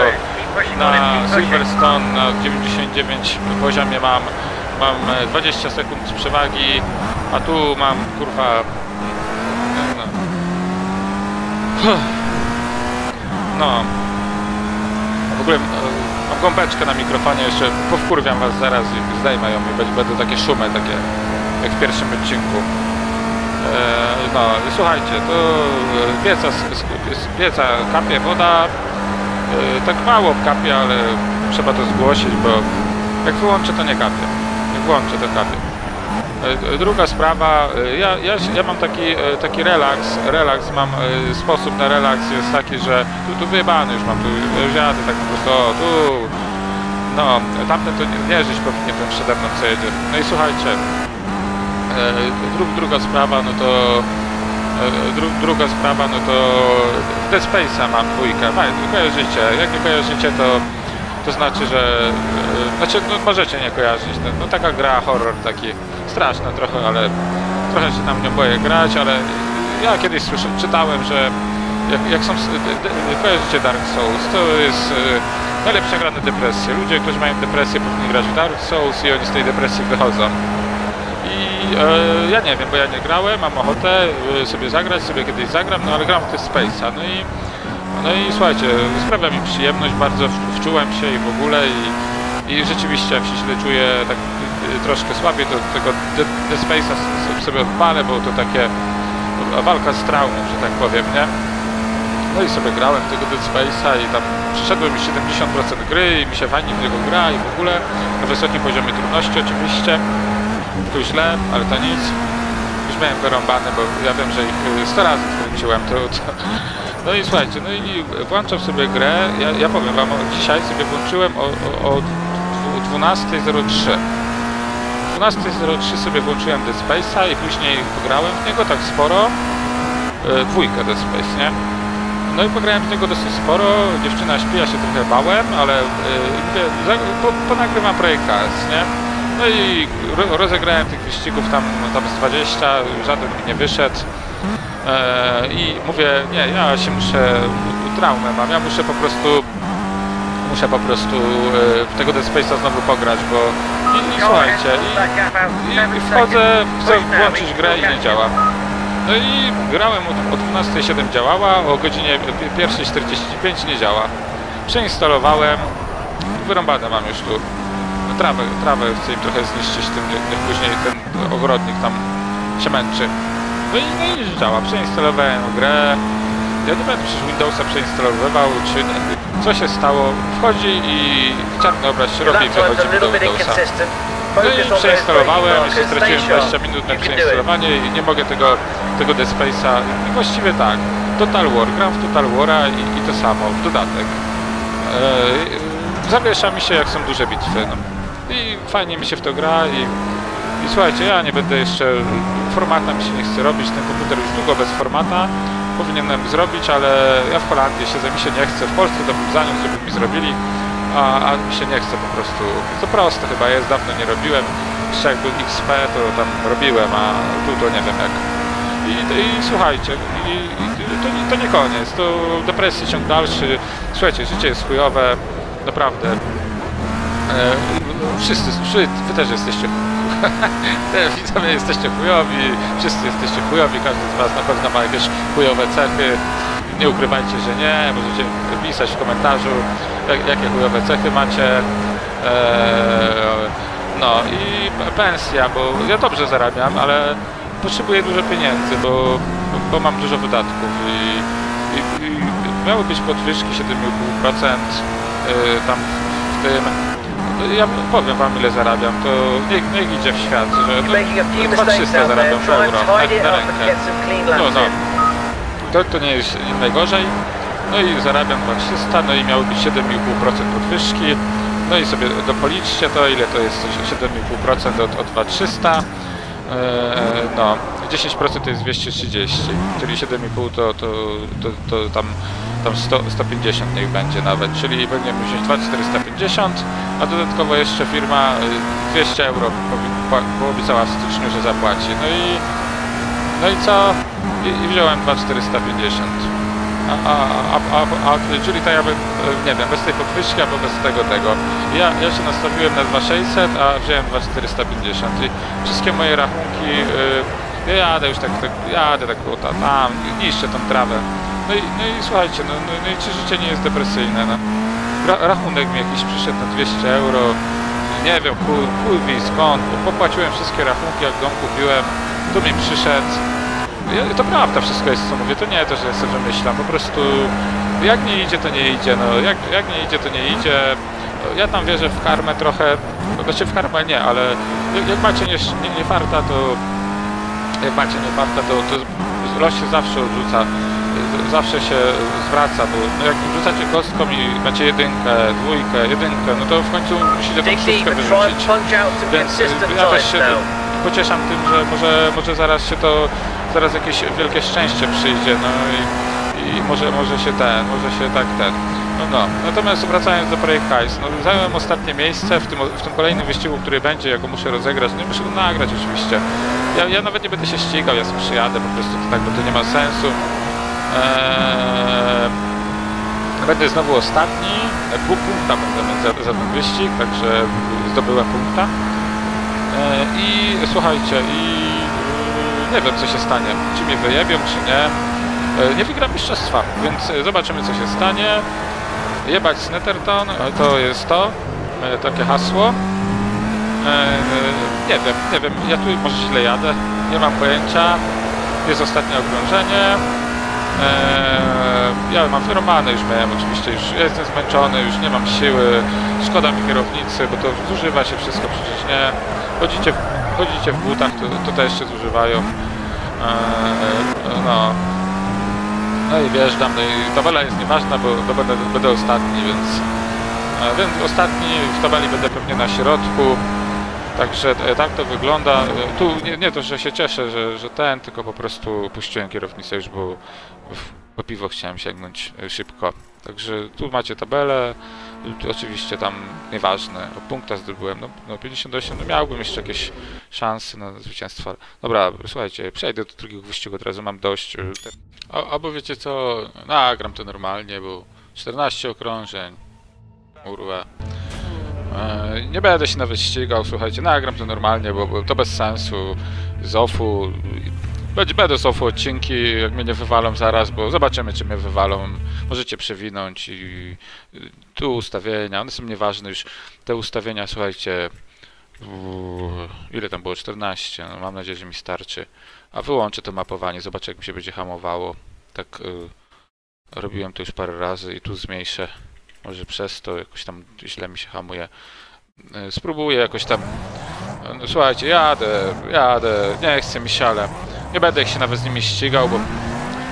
na Silverstone na 99 poziomie mam, mam e, 20 sekund przewagi, a tu mam kurwa no, w ogóle mam gąbeczkę na mikrofonie, jeszcze powkurwiam was zaraz i zdejmę ją i będą takie szumy takie jak w pierwszym odcinku. E, No, słuchajcie, e, pieca, pieca kapie woda, E, tak mało kapie, ale trzeba to zgłosić, bo jak wyłączę to nie kapie. Jak włączę to kapie. E, Druga sprawa, ja, ja, ja mam taki, taki relaks, relaks mam, sposób na relaks jest taki, że tu, tu wyjebany już mam, tu już tak po prostu, o, tu, no, tamten to nie, żyć powinien ten przede mną co jedzie. No i słuchajcie, dru, druga sprawa, no to E, Dru, druga sprawa, no to Dead Space'a mam dwójkę. Kojarzycie. Jak nie kojarzycie, to, to znaczy, że... e, Znaczy, no możecie nie kojarzyć. No, no taka gra, horror taki straszna trochę, ale trochę się tam nie boję grać, ale ja kiedyś słyszę, czytałem, że jak, jak są... Kojarzycie Dark Souls, to jest e, najlepsza gra na depresję. Ludzie, którzy mają depresję, powinni grać w Dark Souls i oni z tej depresji wychodzą. I e, ja nie wiem, bo ja nie grałem, mam ochotę e, sobie zagrać, sobie kiedyś zagram, no ale gram w Space'a, no i no i słuchajcie, sprawia mi przyjemność, bardzo wczułem się i w ogóle i, i rzeczywiście jak się źle czuję tak e, troszkę słabiej, to tego Dead Space'a sobie odpalę, bo to takie walka z traumą, że tak powiem, nie? No i sobie grałem w tego Dead Space'a i tam przeszedłem już 70% gry i mi się fajnie w niego gra i w ogóle na wysokim poziomie trudności oczywiście. Tu źle, ale to nic. Już miałem wyrąbane, bo ja wiem, że ich y, 100 razy kręciłem. To, to... No i słuchajcie, no i włączam sobie grę. Ja, ja powiem wam, dzisiaj sobie włączyłem o, o, o 12.03. 12.03 sobie włączyłem Dead Space'a i później pograłem w niego tak sporo. E, dwójkę Dead Space, nie? No i pograłem w niego dosyć sporo, dziewczyna śpi, ja się trochę bałem, ale e, po, ponagrywam projekt Cars, nie? No i ro, rozegrałem tych wyścigów tam, tam z 20, żaden mi nie wyszedł. E, I mówię, nie, ja się muszę, traumę mam, ja muszę po prostu, muszę po prostu e, w tego Dead Space'a znowu pograć, bo i, i słuchajcie, i, i, wchodzę, chcę włączyć grę i nie działa. No i grałem o 12.07 działała, o godzinie 1.45 nie działa. Przeinstalowałem, wyrąbane mam już tu. Trawę, trawę chcę im trochę zniszczyć, tym, niech później ten ogrodnik tam się męczy. No i, no i działa, przeinstalowałem grę. Ja nie będę przecież Windowsa przeinstalowywał, czy co się stało. Wchodzi i czarny obraz się robi i a do Windowsa. No i przeinstalowałem, jeszcze straciłem Stay 20 sharp. minut na przeinstalowanie i nie mogę tego, tego Dead Space'a. I właściwie tak, Total War, gram w Total War'a i, i to samo, w dodatek. Eee, zawiesza mi się jak są duże bitwy. No. I fajnie mi się w to gra i, i słuchajcie, ja nie będę jeszcze, formata mi się nie chce robić, ten komputer już długo bez formata powinienem zrobić, ale ja w Holandii siedzę, mi się nie chce, w Polsce to bym zaniósł, żeby mi zrobili, a, a mi się nie chce po prostu. To proste chyba jest, dawno nie robiłem. Jeszcze jak był XP, to tam robiłem, a tu to nie wiem jak. I, i słuchajcie, i, i to, to nie koniec, to depresji ciąg dalszy. Słuchajcie, życie jest chujowe, naprawdę. E, wszyscy, wszyscy, wy też jesteście te widzowie jesteście chujowi, wszyscy jesteście chujowi, każdy z was na pewno ma jakieś chujowe cechy. Nie ukrywajcie, że nie, możecie pisać w komentarzu, jak, jakie chujowe cechy macie. Eee, no i pensja, bo ja dobrze zarabiam, ale potrzebuję dużo pieniędzy, bo, bo mam dużo wydatków i, i, i miały być podwyżki 7,5% yy, tam w tym. Ja powiem wam ile zarabiam, to niech, niech idzie w świat, że no, mistakes 2300 down there. zarabiam and euro na, it na and rękę. No, no. To, to nie jest najgorzej. No i zarabiam 2300, no i miało być 7,5% podwyżki. No i sobie dopoliczcie to, ile to jest 7,5% od, od 2300. No, 10% to jest 230, czyli 7,5 to, to, to, to tam, tam 100, 150 niech będzie nawet, czyli będziemy wziąć 2,450, a dodatkowo jeszcze firma y, 200 euro powi- po- poobiecała w styczniu, że zapłaci. No i no i co? I, i wziąłem 2,450. A, a, a, a, czyli e, nie wiem, bez tej podwyżki albo bez tego, tego. Ja, ja się nastawiłem na 2,600, a wziąłem 2,450 i wszystkie moje rachunki, y, ja jadę już tak, tak jadę tak o, ta- tam, niszczę tą trawę. No i, no i słuchajcie, no, no, no i czy życie nie jest depresyjne, no. Ra, rachunek mi jakiś przyszedł na 200 euro, nie wiem, chuj, chuj wie skąd, popłaciłem wszystkie rachunki, jak dom kupiłem, tu mi przyszedł. To prawda wszystko jest, co mówię, to nie to, że ja sobie wymyślam, po prostu jak nie idzie, to nie idzie, no jak, jak nie idzie, to nie idzie. Ja tam wierzę w karmę trochę, no, znaczy w karmę nie, ale jak, macie nie, nie, nie farta, to jak macie nie farta, to, to los się zawsze odrzuca, zawsze się zwraca, bo no jak rzucacie kostką i macie jedynkę, dwójkę, jedynkę, no to w końcu musicie tą try wyrzucić. Więc consistent ja też się now. pocieszam tym, że może, może zaraz się to, zaraz jakieś wielkie szczęście przyjdzie, no i, i może, może się ten, może się tak ten. No, no. Natomiast wracając do Projekt Heist, no zająłem ostatnie miejsce w tym, w tym kolejnym wyścigu, który będzie, ja go muszę rozegrać, no i muszę go nagrać oczywiście. Ja, ja nawet nie będę się ścigał, ja sobie przyjadę po prostu to tak, bo to nie ma sensu. Eee, Będę znowu ostatni, pół punkta będę za, za ten wyścig, także zdobyłem punkta. E, I słuchajcie, i nie wiem co się stanie, czy mnie wyjebią, czy nie. E, Nie wygram mistrzostwa, więc e, zobaczymy co się stanie. Jebać Snetterton, e, to jest to, takie hasło. Nie wiem, nie wiem, ja tu może źle jadę, nie mam pojęcia. Jest ostatnie okrążenie. Ja mam wyrobane już miałem oczywiście, już jestem zmęczony, już nie mam siły, szkoda mi kierownicy, bo to zużywa się wszystko, przecież nie. Chodzicie chodzicie w butach, to, to też się zużywają. Eee, no. No i wjeżdżam, no i tabela jest nieważna, bo, bo będę, będę ostatni, więc, e, więc ostatni w tabeli będę pewnie na środku. Także e, tak to wygląda. Tu nie, nie to, że się cieszę, że, że ten, tylko po prostu puściłem kierownicę już, bo po piwo chciałem sięgnąć szybko. Także tu macie tabelę. Tu Oczywiście tam nieważne, o punkta zdobyłem, no, no 58, no miałbym jeszcze jakieś szanse na zwycięstwo. Dobra, słuchajcie, przejdę do drugiego wyścigu, od razu mam dość. A, albo wiecie co, nagram to normalnie, bo 14 okrążeń, urwę. E, Nie będę się nawet ścigał, słuchajcie, nagram to normalnie, bo, bo to bez sensu. Z będę sofu odcinki, jak mnie nie wywalą zaraz, bo zobaczymy, czy mnie wywalą. Możecie przewinąć i y, tu ustawienia, one są nieważne już. Te ustawienia, słuchajcie, ile tam było? 14. No, mam nadzieję, że mi starczy. A wyłączę to mapowanie, zobaczę, jak mi się będzie hamowało. Tak y, robiłem to już parę razy i tu zmniejszę. Może przez to jakoś tam źle mi się hamuje. Y, Spróbuję jakoś tam. No, słuchajcie, jadę, jadę, nie chcę mi się, ale nie będę się nawet z nimi ścigał, bo,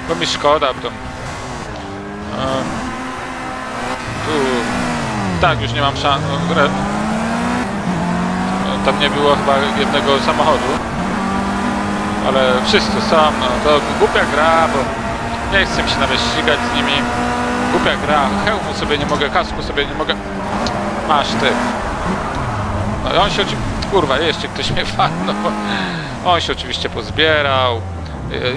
bo mi szkoda, bo em, tu. Tak, już nie mam szans. Tam nie było chyba jednego samochodu. Ale wszyscy są, no to głupia gra, bo nie chcę się nawet ścigać z nimi. Głupia gra, hełmu sobie nie mogę, kasku sobie nie mogę. Masz ty. No on się oczywiście... Kurwa, jeszcze ktoś mnie walnął. On się oczywiście pozbierał.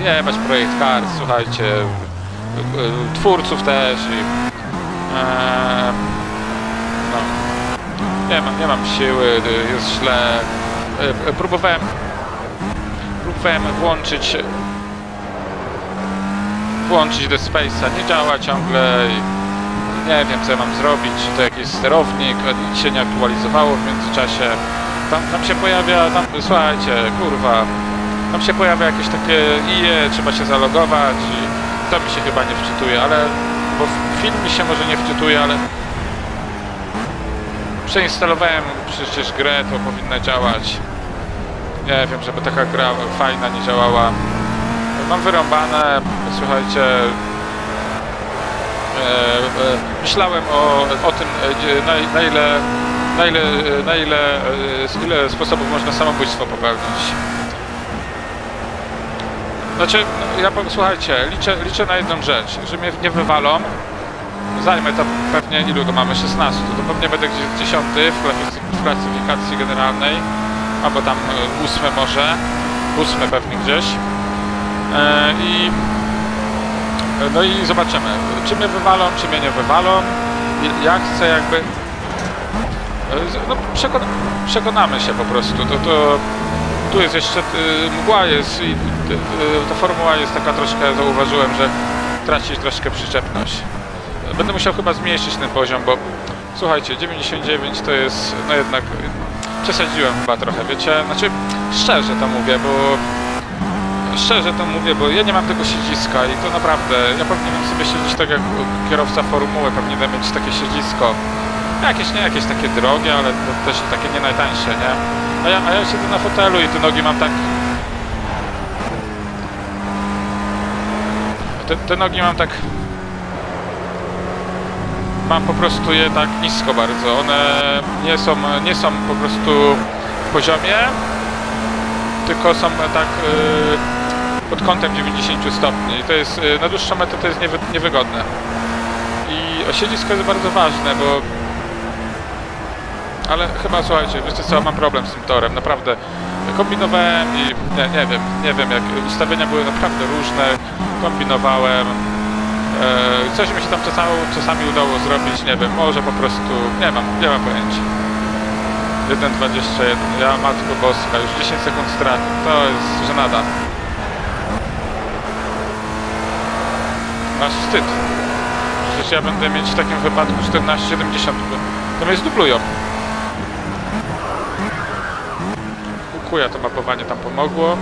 Nie masz projekt kart, słuchajcie. y, Twórców też i... e, No. Nie mam, nie mam siły, y, jest źle. Próbowałem... Próbowałem włączyć... Włączyć The Space'a, nie działa ciągle nie wiem co ja mam zrobić, to jakiś sterownik, nic się nie aktualizowało w międzyczasie. Tam, tam się pojawia, tam, słuchajcie, kurwa, tam się pojawia jakieś takie IE, trzeba się zalogować i to mi się chyba nie wczytuje, ale, bo film mi się może nie wczytuje, ale przeinstalowałem przecież grę, to powinna działać. Nie wiem, żeby taka gra fajna nie działała. Mam wyrąbane, słuchajcie, e, e, myślałem o, o tym, e, na, na ile, na ile, e, na ile, e, ile sposobów można samobójstwo popełnić. Znaczy, ja słuchajcie, liczę, liczę na jedną rzecz, że mnie nie wywalą. Zajmę tam pewnie, ilu to mamy, 16, to pewnie będę gdzieś w 10 w, klasyfikacji, generalnej, albo tam 8 może, 8 pewnie gdzieś. E, I no i zobaczymy, czy mnie wywalą, czy mnie nie wywalą. Ja chcę jakby... e, No przekona, przekonamy się po prostu. To, to, tu jest jeszcze... y, Mgła jest i y, ta formuła jest taka troszkę, zauważyłem, że traci troszkę przyczepność. Będę musiał chyba zmniejszyć ten poziom, bo słuchajcie, 99 to jest, no jednak przesadziłem chyba trochę, wiecie? Znaczy, szczerze to mówię, bo szczerze to mówię, bo ja nie mam tego siedziska i to naprawdę, ja powinienem sobie siedzieć tak jak kierowca formuły, powinienem mieć takie siedzisko. Jakieś nie jakieś takie drogie, ale też takie nie najtańsze, nie? A ja, a ja siedzę na fotelu i te nogi mam tak... Te, te nogi mam tak... Mam po prostu je tak nisko bardzo. One nie są, nie są po prostu w poziomie, tylko są tak y, pod kątem 90 stopni. I to jest y, na dłuższą metę to jest niewy, niewygodne. I siedzisko jest bardzo ważne, bo ale chyba słuchajcie, wiecie co, mam problem z tym torem, naprawdę kombinowałem i nie, nie wiem, nie wiem jak ustawienia były naprawdę różne, kombinowałem. E, coś mi się tam czasami, czasami udało zrobić, nie wiem, może po prostu, nie mam, nie mam pojęcia. 1.21, ja matko boska, już 10 sekund straty, to jest żenada. Masz wstyd. Przecież ja będę mieć w takim wypadku 14.70, bo to mnie zdublują. Kukuja to mapowanie tam pomogło,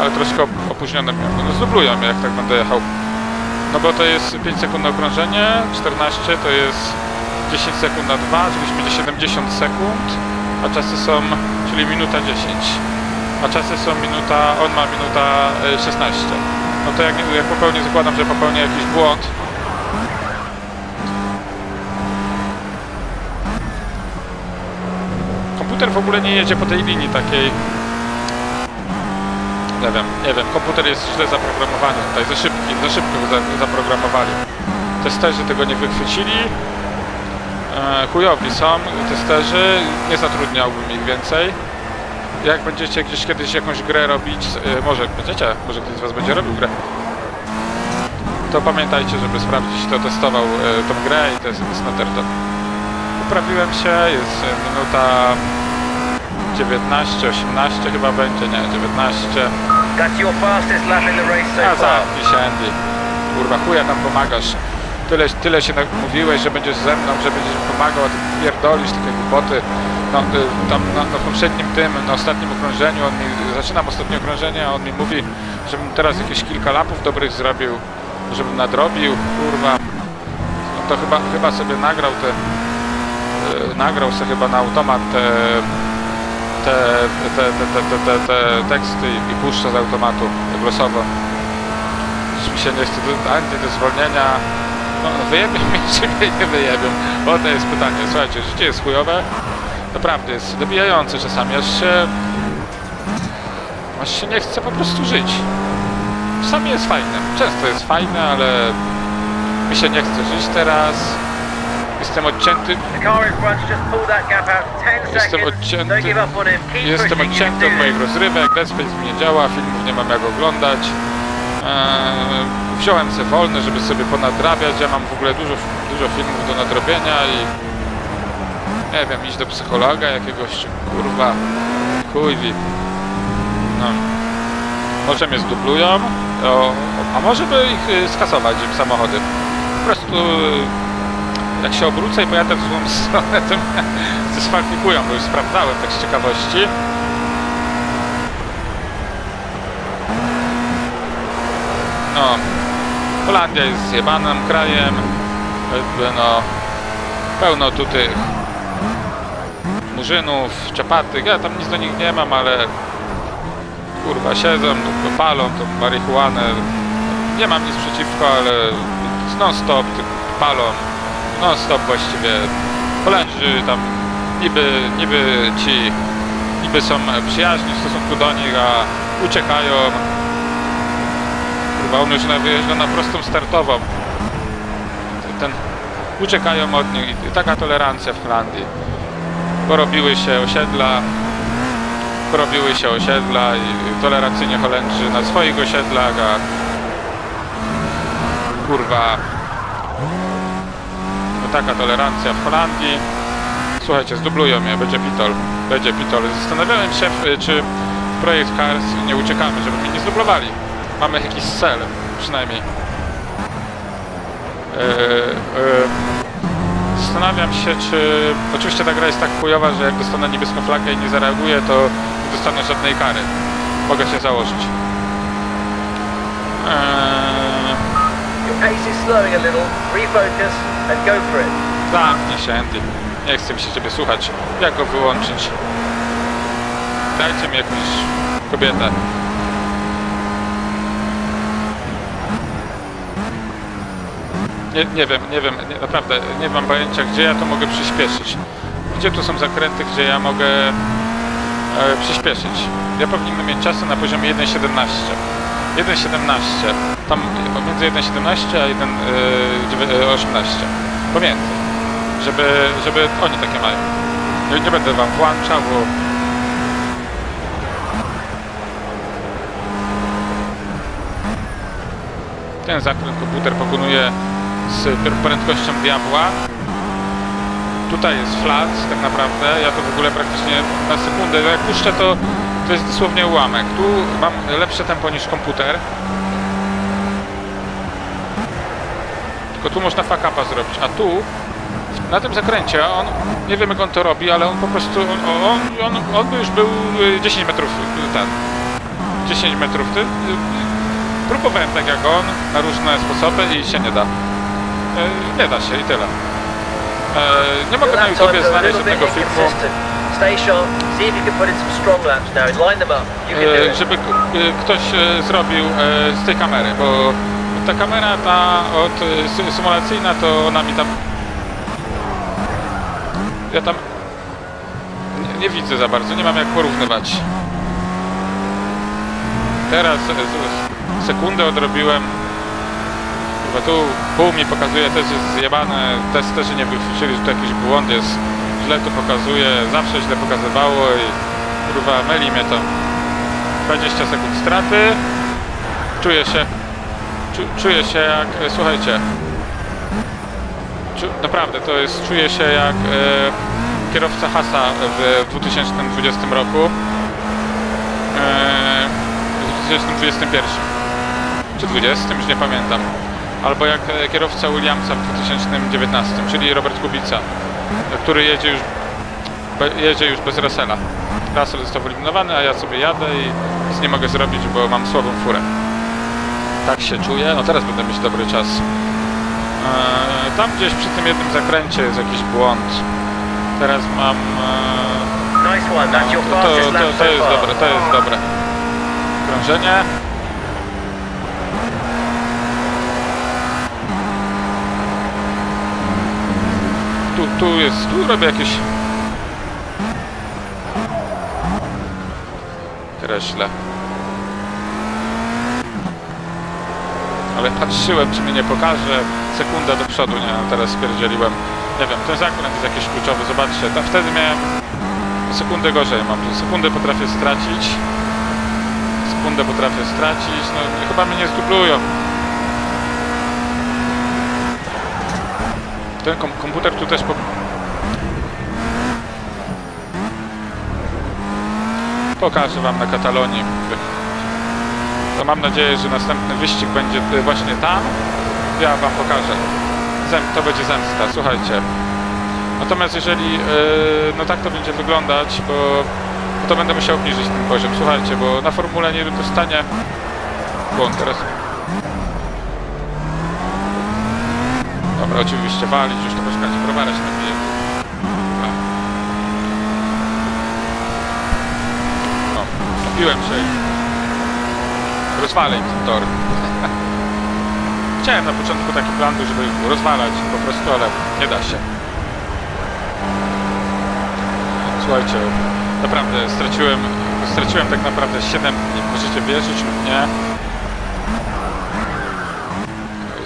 ale troszkę op- opóźnione miałem. No zdublują jak tak będę jechał. No bo to jest 5 sekund na okrążenie, 14 to jest 10 sekund na 2, czyli będzie 70 sekund, a czasy są, czyli minuta 10. A czasy są minuta, on ma minuta e, 16. No to jak, jak popełnię, zakładam, że popełnię jakiś błąd, komputer w ogóle nie jedzie po tej linii takiej. Nie wiem, nie wiem, komputer jest źle zaprogramowany tutaj, za szybki, za szybko go za, zaprogramowali. Testerzy tego nie wychwycili. E, chujowi są testerzy, nie zatrudniałbym ich więcej. Jak będziecie gdzieś kiedyś jakąś grę robić, e, może będziecie, może ktoś z was będzie robił grę, to pamiętajcie, żeby sprawdzić, kto testował e, tą grę i to jest, Netherton. Uprawiłem się, jest minuta 19, 18 chyba będzie, nie, 19. That's your fastest lap in the race A so zamknij się Andy. Kurwa, chuja tam pomagasz. Tyle, tyle się mówiłeś, że będziesz ze mną, że będziesz mi pomagał, a ty pierdolisz takie głupoty. No, y, tam na, na poprzednim tym, na ostatnim okrążeniu, on mi, zaczynam ostatnie okrążenie, a on mi mówi, żebym teraz jakieś kilka lapów dobrych zrobił, żebym nadrobił, kurwa. No to chyba, chyba sobie nagrał te, y, nagrał sobie chyba na automat te, te, te, te, te, te, te, te teksty i, puszcza z automatu głosowo. Już mi się nie chce do, ani do zwolnienia. No, wyjebią mnie, czy mnie nie wyjebią? O, to jest pytanie. Słuchajcie, życie jest chujowe. Naprawdę jest dobijające czasami. Aż się... Aż się nie chce po prostu żyć. Czasami jest fajne. Często jest fajne, ale mi się nie chce żyć teraz. Jestem odcięty The car in front just pulled that gap out 10 Jestem odcięty. Jestem odcięty od moich rozrywek, Let's nie działa, filmów nie mam jak oglądać. Eee, wziąłem sobie wolne, żeby sobie ponadrabiać. Ja mam w ogóle dużo, dużo filmów do nadrobienia i nie wiem, iść do psychologa jakiegoś, czy kurwa, chuj wie. No. Może mnie zdublują, o, a może by ich y, skasować im samochody. Po prostu y, jak się obrócę i pojadę w złą stronę, to mnie zdyskwalifikują, bo już sprawdzałem tak z ciekawości. No, Holandia jest zjebanym krajem, no, pełno tu tych murzynów, czapatych, ja tam nic do nich nie mam, ale kurwa siedzą, palą tą marihuanę, nie mam nic przeciwko, ale non stop palą, non stop właściwie. Holendrzy tam niby, niby ci niby są przyjaźni w stosunku do nich, a uciekają. Kurwa on już wyjeżdża na prostą startową. Ten uciekają od nich. I taka tolerancja w Holandii. Porobiły się osiedla porobiły się osiedla i tolerancyjnie Holendrzy na swoich osiedlach, a kurwa taka tolerancja w Holandii. Słuchajcie, zdublują mnie, będzie pitol. Będzie pitol. Zastanawiałem się, czy w projekt Cars nie uciekamy, żeby mnie nie zdublowali. Mamy jakiś cel, przynajmniej. Yy, yy, zastanawiam się, czy... Oczywiście ta gra jest tak chujowa, że jak dostanę niebieską flagę i nie zareaguję, to nie dostanę żadnej kary. Mogę się założyć. Eee, Your pace is slowing a little. Refocus go for it. Zamknij się, Andy. Nie chcę mi się ciebie słuchać. Jak go wyłączyć? Dajcie mi jakąś kobietę. Nie, nie wiem, nie wiem, nie, naprawdę nie mam pojęcia, gdzie ja to mogę przyspieszyć. Gdzie tu są zakręty, gdzie ja mogę e, przyspieszyć? Ja powinienem mieć czasy na poziomie 1.17. 1.17. Tam pomiędzy 1.17 a 1.18. Pomiędzy. Żeby, żeby oni takie mają. Nie, nie będę wam włączał, bo ten zakręt komputer pokonuje z prędkością diabła. Tutaj jest flat tak naprawdę. Ja to w ogóle praktycznie na sekundę, jak puszczę to to jest dosłownie ułamek. Tu mam lepsze tempo niż komputer. Tylko tu można fuck zrobić, a tu na tym zakręcie on, nie wiem jak on to robi, ale on po prostu, on, on, on, on by już był y, 10 metrów y, ten, 10 metrów, ty, y, próbowałem tak jak on, na różne sposoby i się nie da. Y, Nie da się i tyle. Nie mogę na YouTubie znaleźć żadnego filmu, e, żeby e, ktoś e, zrobił z tej kamery, bo ta kamera ta od sy- symulacyjna to ona mi tam ja tam nie, nie widzę za bardzo, nie mam jak porównywać. Teraz sekundę odrobiłem. Chyba tu pół mi pokazuje, też jest zjebane, testerzy nie wychwycili, że tu jakiś błąd jest. Źle to pokazuje, zawsze źle pokazywało i kurwa myli mnie to. 20 sekund straty. Czuję się, czu, czuję się jak, e, słuchajcie, czu, naprawdę to jest, czuję się jak e, kierowca Hasa w 2020 roku. E, w 2021. Czy 20, już nie pamiętam. Albo jak e, kierowca Williamsa w 2019, czyli Robert Kubica, który jedzie już, jedzie już bez Russella. Russell został wyeliminowany, a ja sobie jadę i nic nie mogę zrobić, bo mam słabą furę. Tak się czuję. No teraz będę mieć dobry czas. Eee, tam gdzieś przy tym jednym zakręcie jest jakiś błąd. Teraz mam... Eee, your to, to, to, to jest dobre, to jest dobre. Krążenie. Tu, tu jest, tu robię jakieś... Kreślę. Ale patrzyłem, czy mnie nie pokaże. Sekunda do przodu, nie? No teraz spierdzieliłem. Nie wiem, ten zakręt jest jakiś kluczowy, zobaczcie. Tam wtedy miałem sekundę gorzej mam. Tu sekundę potrafię stracić. Sekundę potrafię stracić. No chyba mnie nie zdublują. Ten kom komputer tu też po... Pokażę wam na Katalonii. To mam nadzieję, że następny wyścig będzie y, właśnie tam. Ja wam pokażę. Zem to będzie zemsta, słuchajcie. Natomiast jeżeli, yy, no tak to będzie wyglądać, bo to będę musiał obniżyć ten poziom, słuchajcie, bo na formule nie dostanie... On teraz... Dobra, oczywiście walić, już to poczekajcie, browara się napije. No, napiłem się rozwalę im ten tor. Chciałem na początku taki plan żeby rozwalać po prostu, ale nie da się. Słuchajcie, naprawdę straciłem, straciłem tak naprawdę 7 dni. Możecie wierzyć lub nie.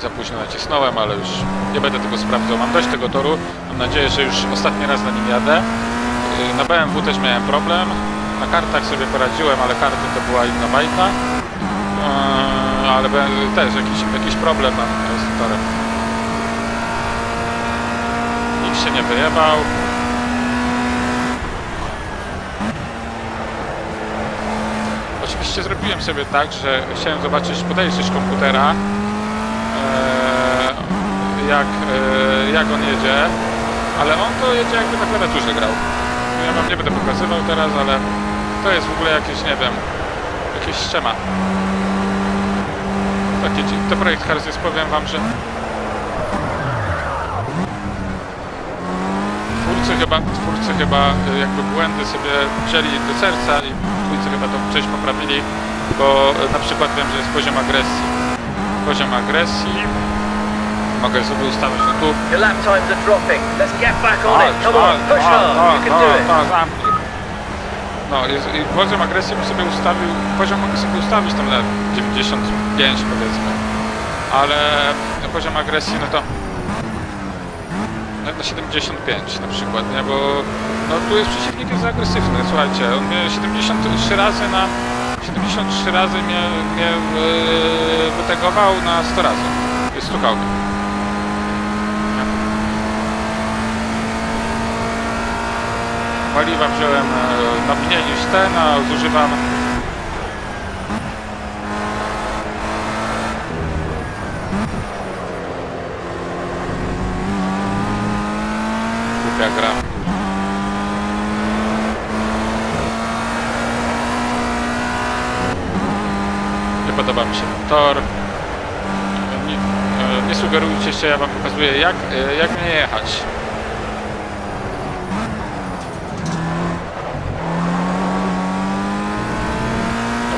Za późno nacisnąłem, ale już nie będę tego sprawdzał. Mam dość tego toru. Mam nadzieję, że już ostatni raz na nim jadę. Yy, Na BMW też miałem problem. Na kartach sobie poradziłem, ale karty to była inna bajka. Yy, Ale też jakiś, jakiś problem mam z torem. Nikt się nie wyjebał. Oczywiście zrobiłem sobie tak, że chciałem zobaczyć podejrzeć komputera, jak, e, jak on jedzie, ale on to jedzie jakby na klawiaturze grał. Ja wam nie będę pokazywał teraz, ale to jest w ogóle jakieś, nie wiem, jakieś ściema. Takie, to projekt Cars jest, powiem wam, że twórcy chyba, twórcy chyba y, jakby błędy sobie wzięli do serca i twórcy chyba to część poprawili, bo y, na przykład wiem, że jest poziom agresji. Poziom agresji. Mogę sobie ustawić no tu. Your lap times are dropping. Let's get back on it. Come on, tak, push tak, hard. tak, You can do tak, it. tak, zamknij. No jest, i poziom agresji bym sobie ustawił, poziom mogę sobie ustawić tam na 95 powiedzmy, ale poziom agresji no to na 75 na przykład, nie, bo no tu jest przeciwnik jest za agresywny, słuchajcie, on mnie 73 razy na 73 razy mnie, mnie yy, wytegował na 100 razy, jest stukał mnie. Paliwa wziąłem e, na mniej niż ten, a zużywam głupia gra. Nie podoba mi się tor. Nie, e, nie sugerujcie się, ja wam pokazuję jak, e, jak nie jechać.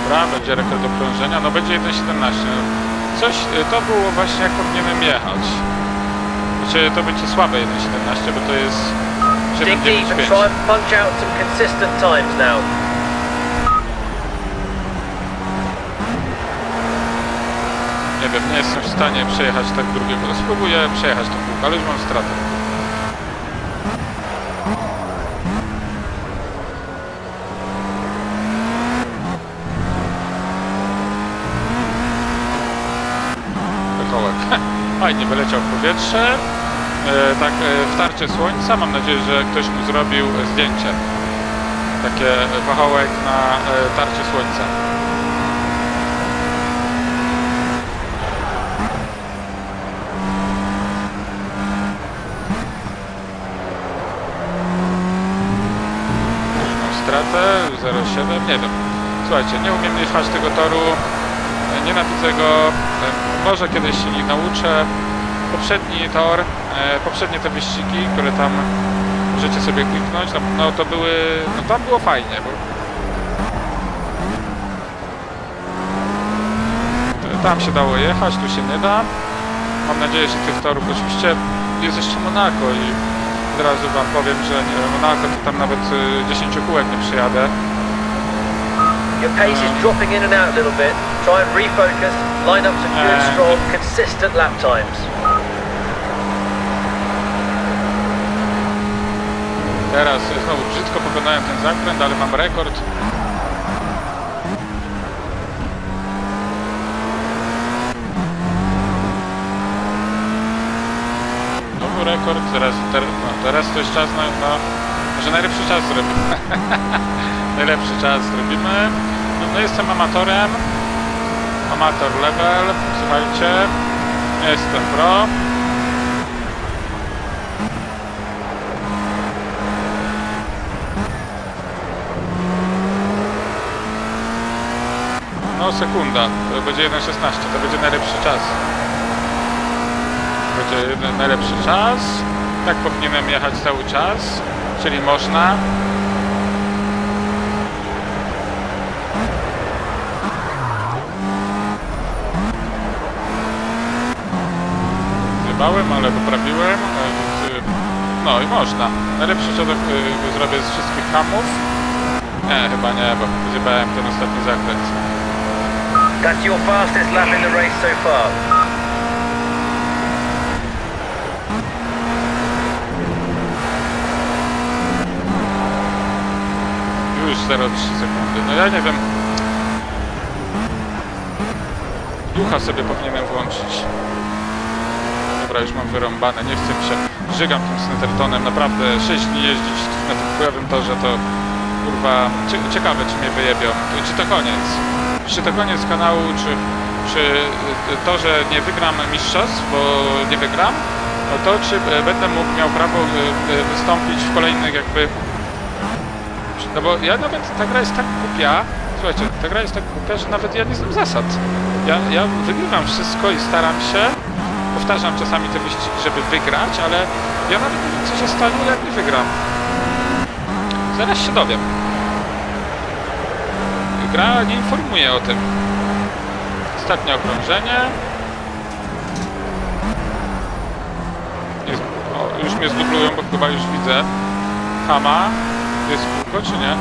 Dobra, będzie rekord okrążenia, no będzie 1.17. Coś, y, to było właśnie jak powinienem jechać. Znaczy, to będzie słabe 1.17, bo to jest Dig deep and 7.95. try and punch out some consistent times now. Nie wiem, nie jestem w stanie przejechać tak drugiego. Spróbuję przejechać to kółko, ale już mam stratę. fajnie wyleciał w powietrze, e, tak e, w tarcie słońca. Mam nadzieję, że ktoś mu zrobił zdjęcie. Takie pachołek na e, tarcie słońca. Stratę 07, nie wiem. Słuchajcie, nie umiem jechać tego toru nienawidzę go, e, może kiedyś się nie nauczę. Poprzedni tor, e, poprzednie te wyścigi, które tam możecie sobie kliknąć, no, no to były, no tam było fajnie, bo tam się dało jechać, tu się nie da. Mam nadzieję, że tych torów, oczywiście jest jeszcze Monako i od razu wam powiem, że nie, Monako to tam nawet y, 10 kółek nie przyjadę. Your pace is dropping in and out a little bit. Try and refocus. Line up some good, strong, consistent lap times. Teraz znowu brzydko pokonałem ten zakręt, ale mam rekord. Znowu rekord, teraz, ter, no, teraz to jest czas na, na że najlepszy czas zrobimy. najlepszy czas zrobimy. No, jestem amatorem. Amator level, słuchajcie. Jestem pro. No sekunda, to będzie 1.16, to będzie najlepszy czas. Będzie najlepszy czas. Tak powinienem jechać cały czas, czyli można. Zjebałem, ale poprawiłem, e, y, no i można. Najlepszy czas y, zrobię z wszystkich hamów. Nie, chyba nie, bo zjebałem ten ostatni zakręt. That's your fastest lap in the race so far. Już 0,3 sekundy. No ja nie wiem. Ducha sobie powinienem włączyć. Dobra, już mam wyrąbane, nie chcę mi się. Żygam tym Snettertonem, naprawdę 6 dni jeździć na tym chujowym torze to kurwa cie- ciekawe czy mnie wyjebią. Czy to koniec? Czy to koniec kanału, czy, czy y, to, że nie wygram mistrzostw, bo nie wygram, no to czy y, będę mógł miał prawo y, y, wystąpić w kolejnych jakby no bo ja nawet, ta gra jest tak głupia, słuchajcie, ta gra jest tak głupia, że nawet ja nie znam zasad. Ja, ja wygrywam wszystko i staram się, powtarzam czasami te wyścigi, żeby wygrać, ale ja nawet nie wiem, co się stanie, jak nie wygram. Zaraz się dowiem. Gra nie informuje o tym. Ostatnie okrążenie. O, już mnie zdublują, bo chyba już widzę. Hama. Jest kółko, czy nie?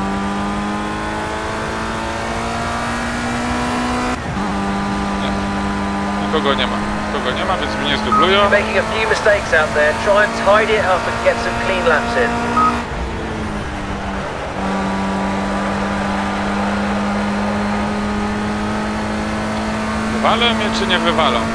Nie. Nikogo nie ma. Nikogo nie ma, więc mnie nie zdublują. Making a few mistakes out there. Try and tidy it up and get some clean laps in. Wywalą mnie, czy nie wywalą? Mm.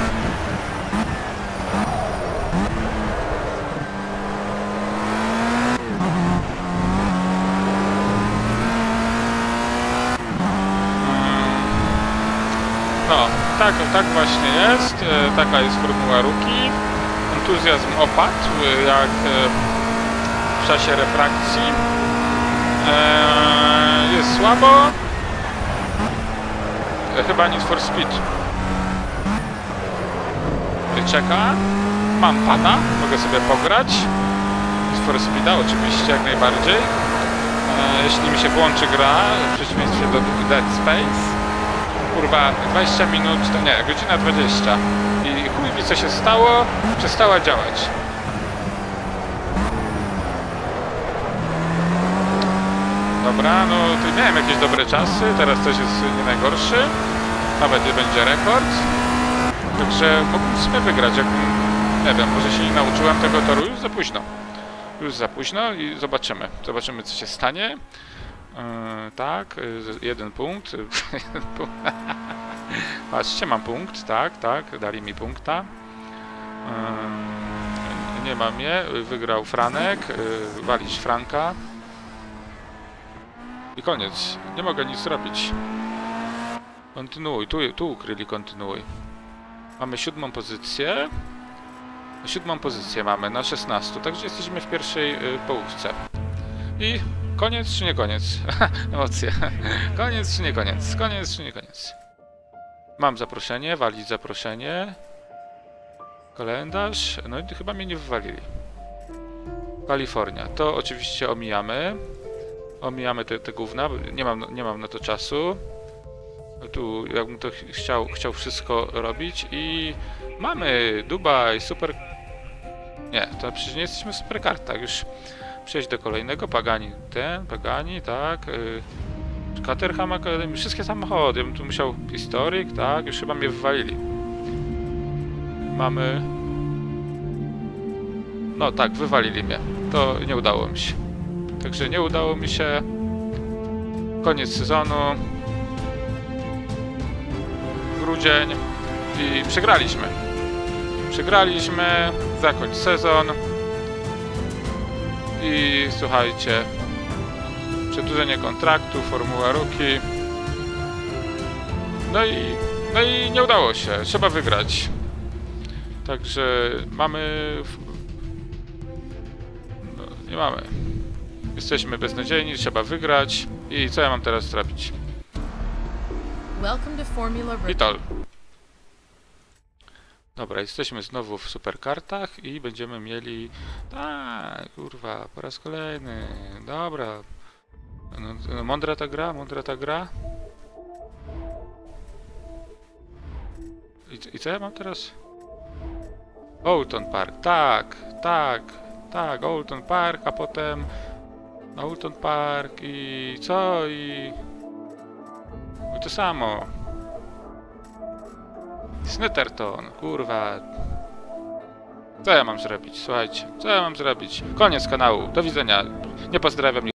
No, tak, właśnie jest. E, Taka jest formuła Ruki. Entuzjazm opadł, e, jak e, w czasie refrakcji. Jest słabo. Chyba Need for Speed. Czeka. Mam pada, mogę sobie pograć. Need for Speeda oczywiście, jak najbardziej. Jeśli mi się włączy gra, w przeciwieństwie do Dead Space. Kurwa, 20 minut, to nie, godzina 20. I chuj wie co się stało, przestała działać. Dobra, no tu miałem jakieś dobre czasy, teraz też jest nie najgorszy. Nawet nie będzie rekord. Także mógłbym w sumie wygrać, jakbym, nie wiem, może się nie nauczyłem tego toru już za późno. Już za późno i zobaczymy. Zobaczymy, co się stanie. Yy, tak, yy, jeden punkt. punkt. Patrzcie, mam punkt, tak, tak, dali mi punkta. Nie mam je, wygrał Franek, yy, walić Franka. I koniec, nie mogę nic zrobić. Kontynuuj, tu, tu ukryli kontynuuj. Mamy siódmą pozycję. Siódmą pozycję mamy na 16, także jesteśmy w pierwszej y, połówce. I koniec czy nie koniec? Emocje. koniec czy nie koniec? Koniec czy nie koniec? Mam zaproszenie, walić zaproszenie. Kalendarz. No i chyba mnie nie wywalili. Kalifornia. To oczywiście omijamy. Omijamy te, te gówna, nie mam, nie mam na to czasu. Tu jakbym to ch- chciał, chciał wszystko robić i mamy Dubaj, super... Nie, to przecież nie jesteśmy w superkartach, już przejść do kolejnego, Pagani ten, Pagani, tak, y, Caterham Academy, wszystkie samochody, ja bym tu musiał Historic, tak, już chyba mnie wywalili. Mamy... No tak, wywalili mnie, to nie udało mi się. Także nie udało mi się. Koniec sezonu. Grudzień i przegraliśmy. Przegraliśmy, zakończ sezon. I słuchajcie, przedłużenie kontraktu, Formuła Rookie. No i, no i nie udało się, trzeba wygrać. Także mamy... No, nie mamy. Jesteśmy beznadziejni, trzeba wygrać. I co ja mam teraz zrobić? Welcome Dobra, jesteśmy znowu w superkartach i będziemy mieli... Tak, kurwa, po raz kolejny. Dobra. No, no, mądra ta gra, mądra ta gra. I, I co ja mam teraz? Oulton Park, tak, tak, tak, Oulton Park, a potem Oulton Park i co i... I to samo. Snetterton, kurwa. Co ja mam zrobić? Słuchajcie, co ja mam zrobić? Koniec kanału, do widzenia. Nie pozdrawiam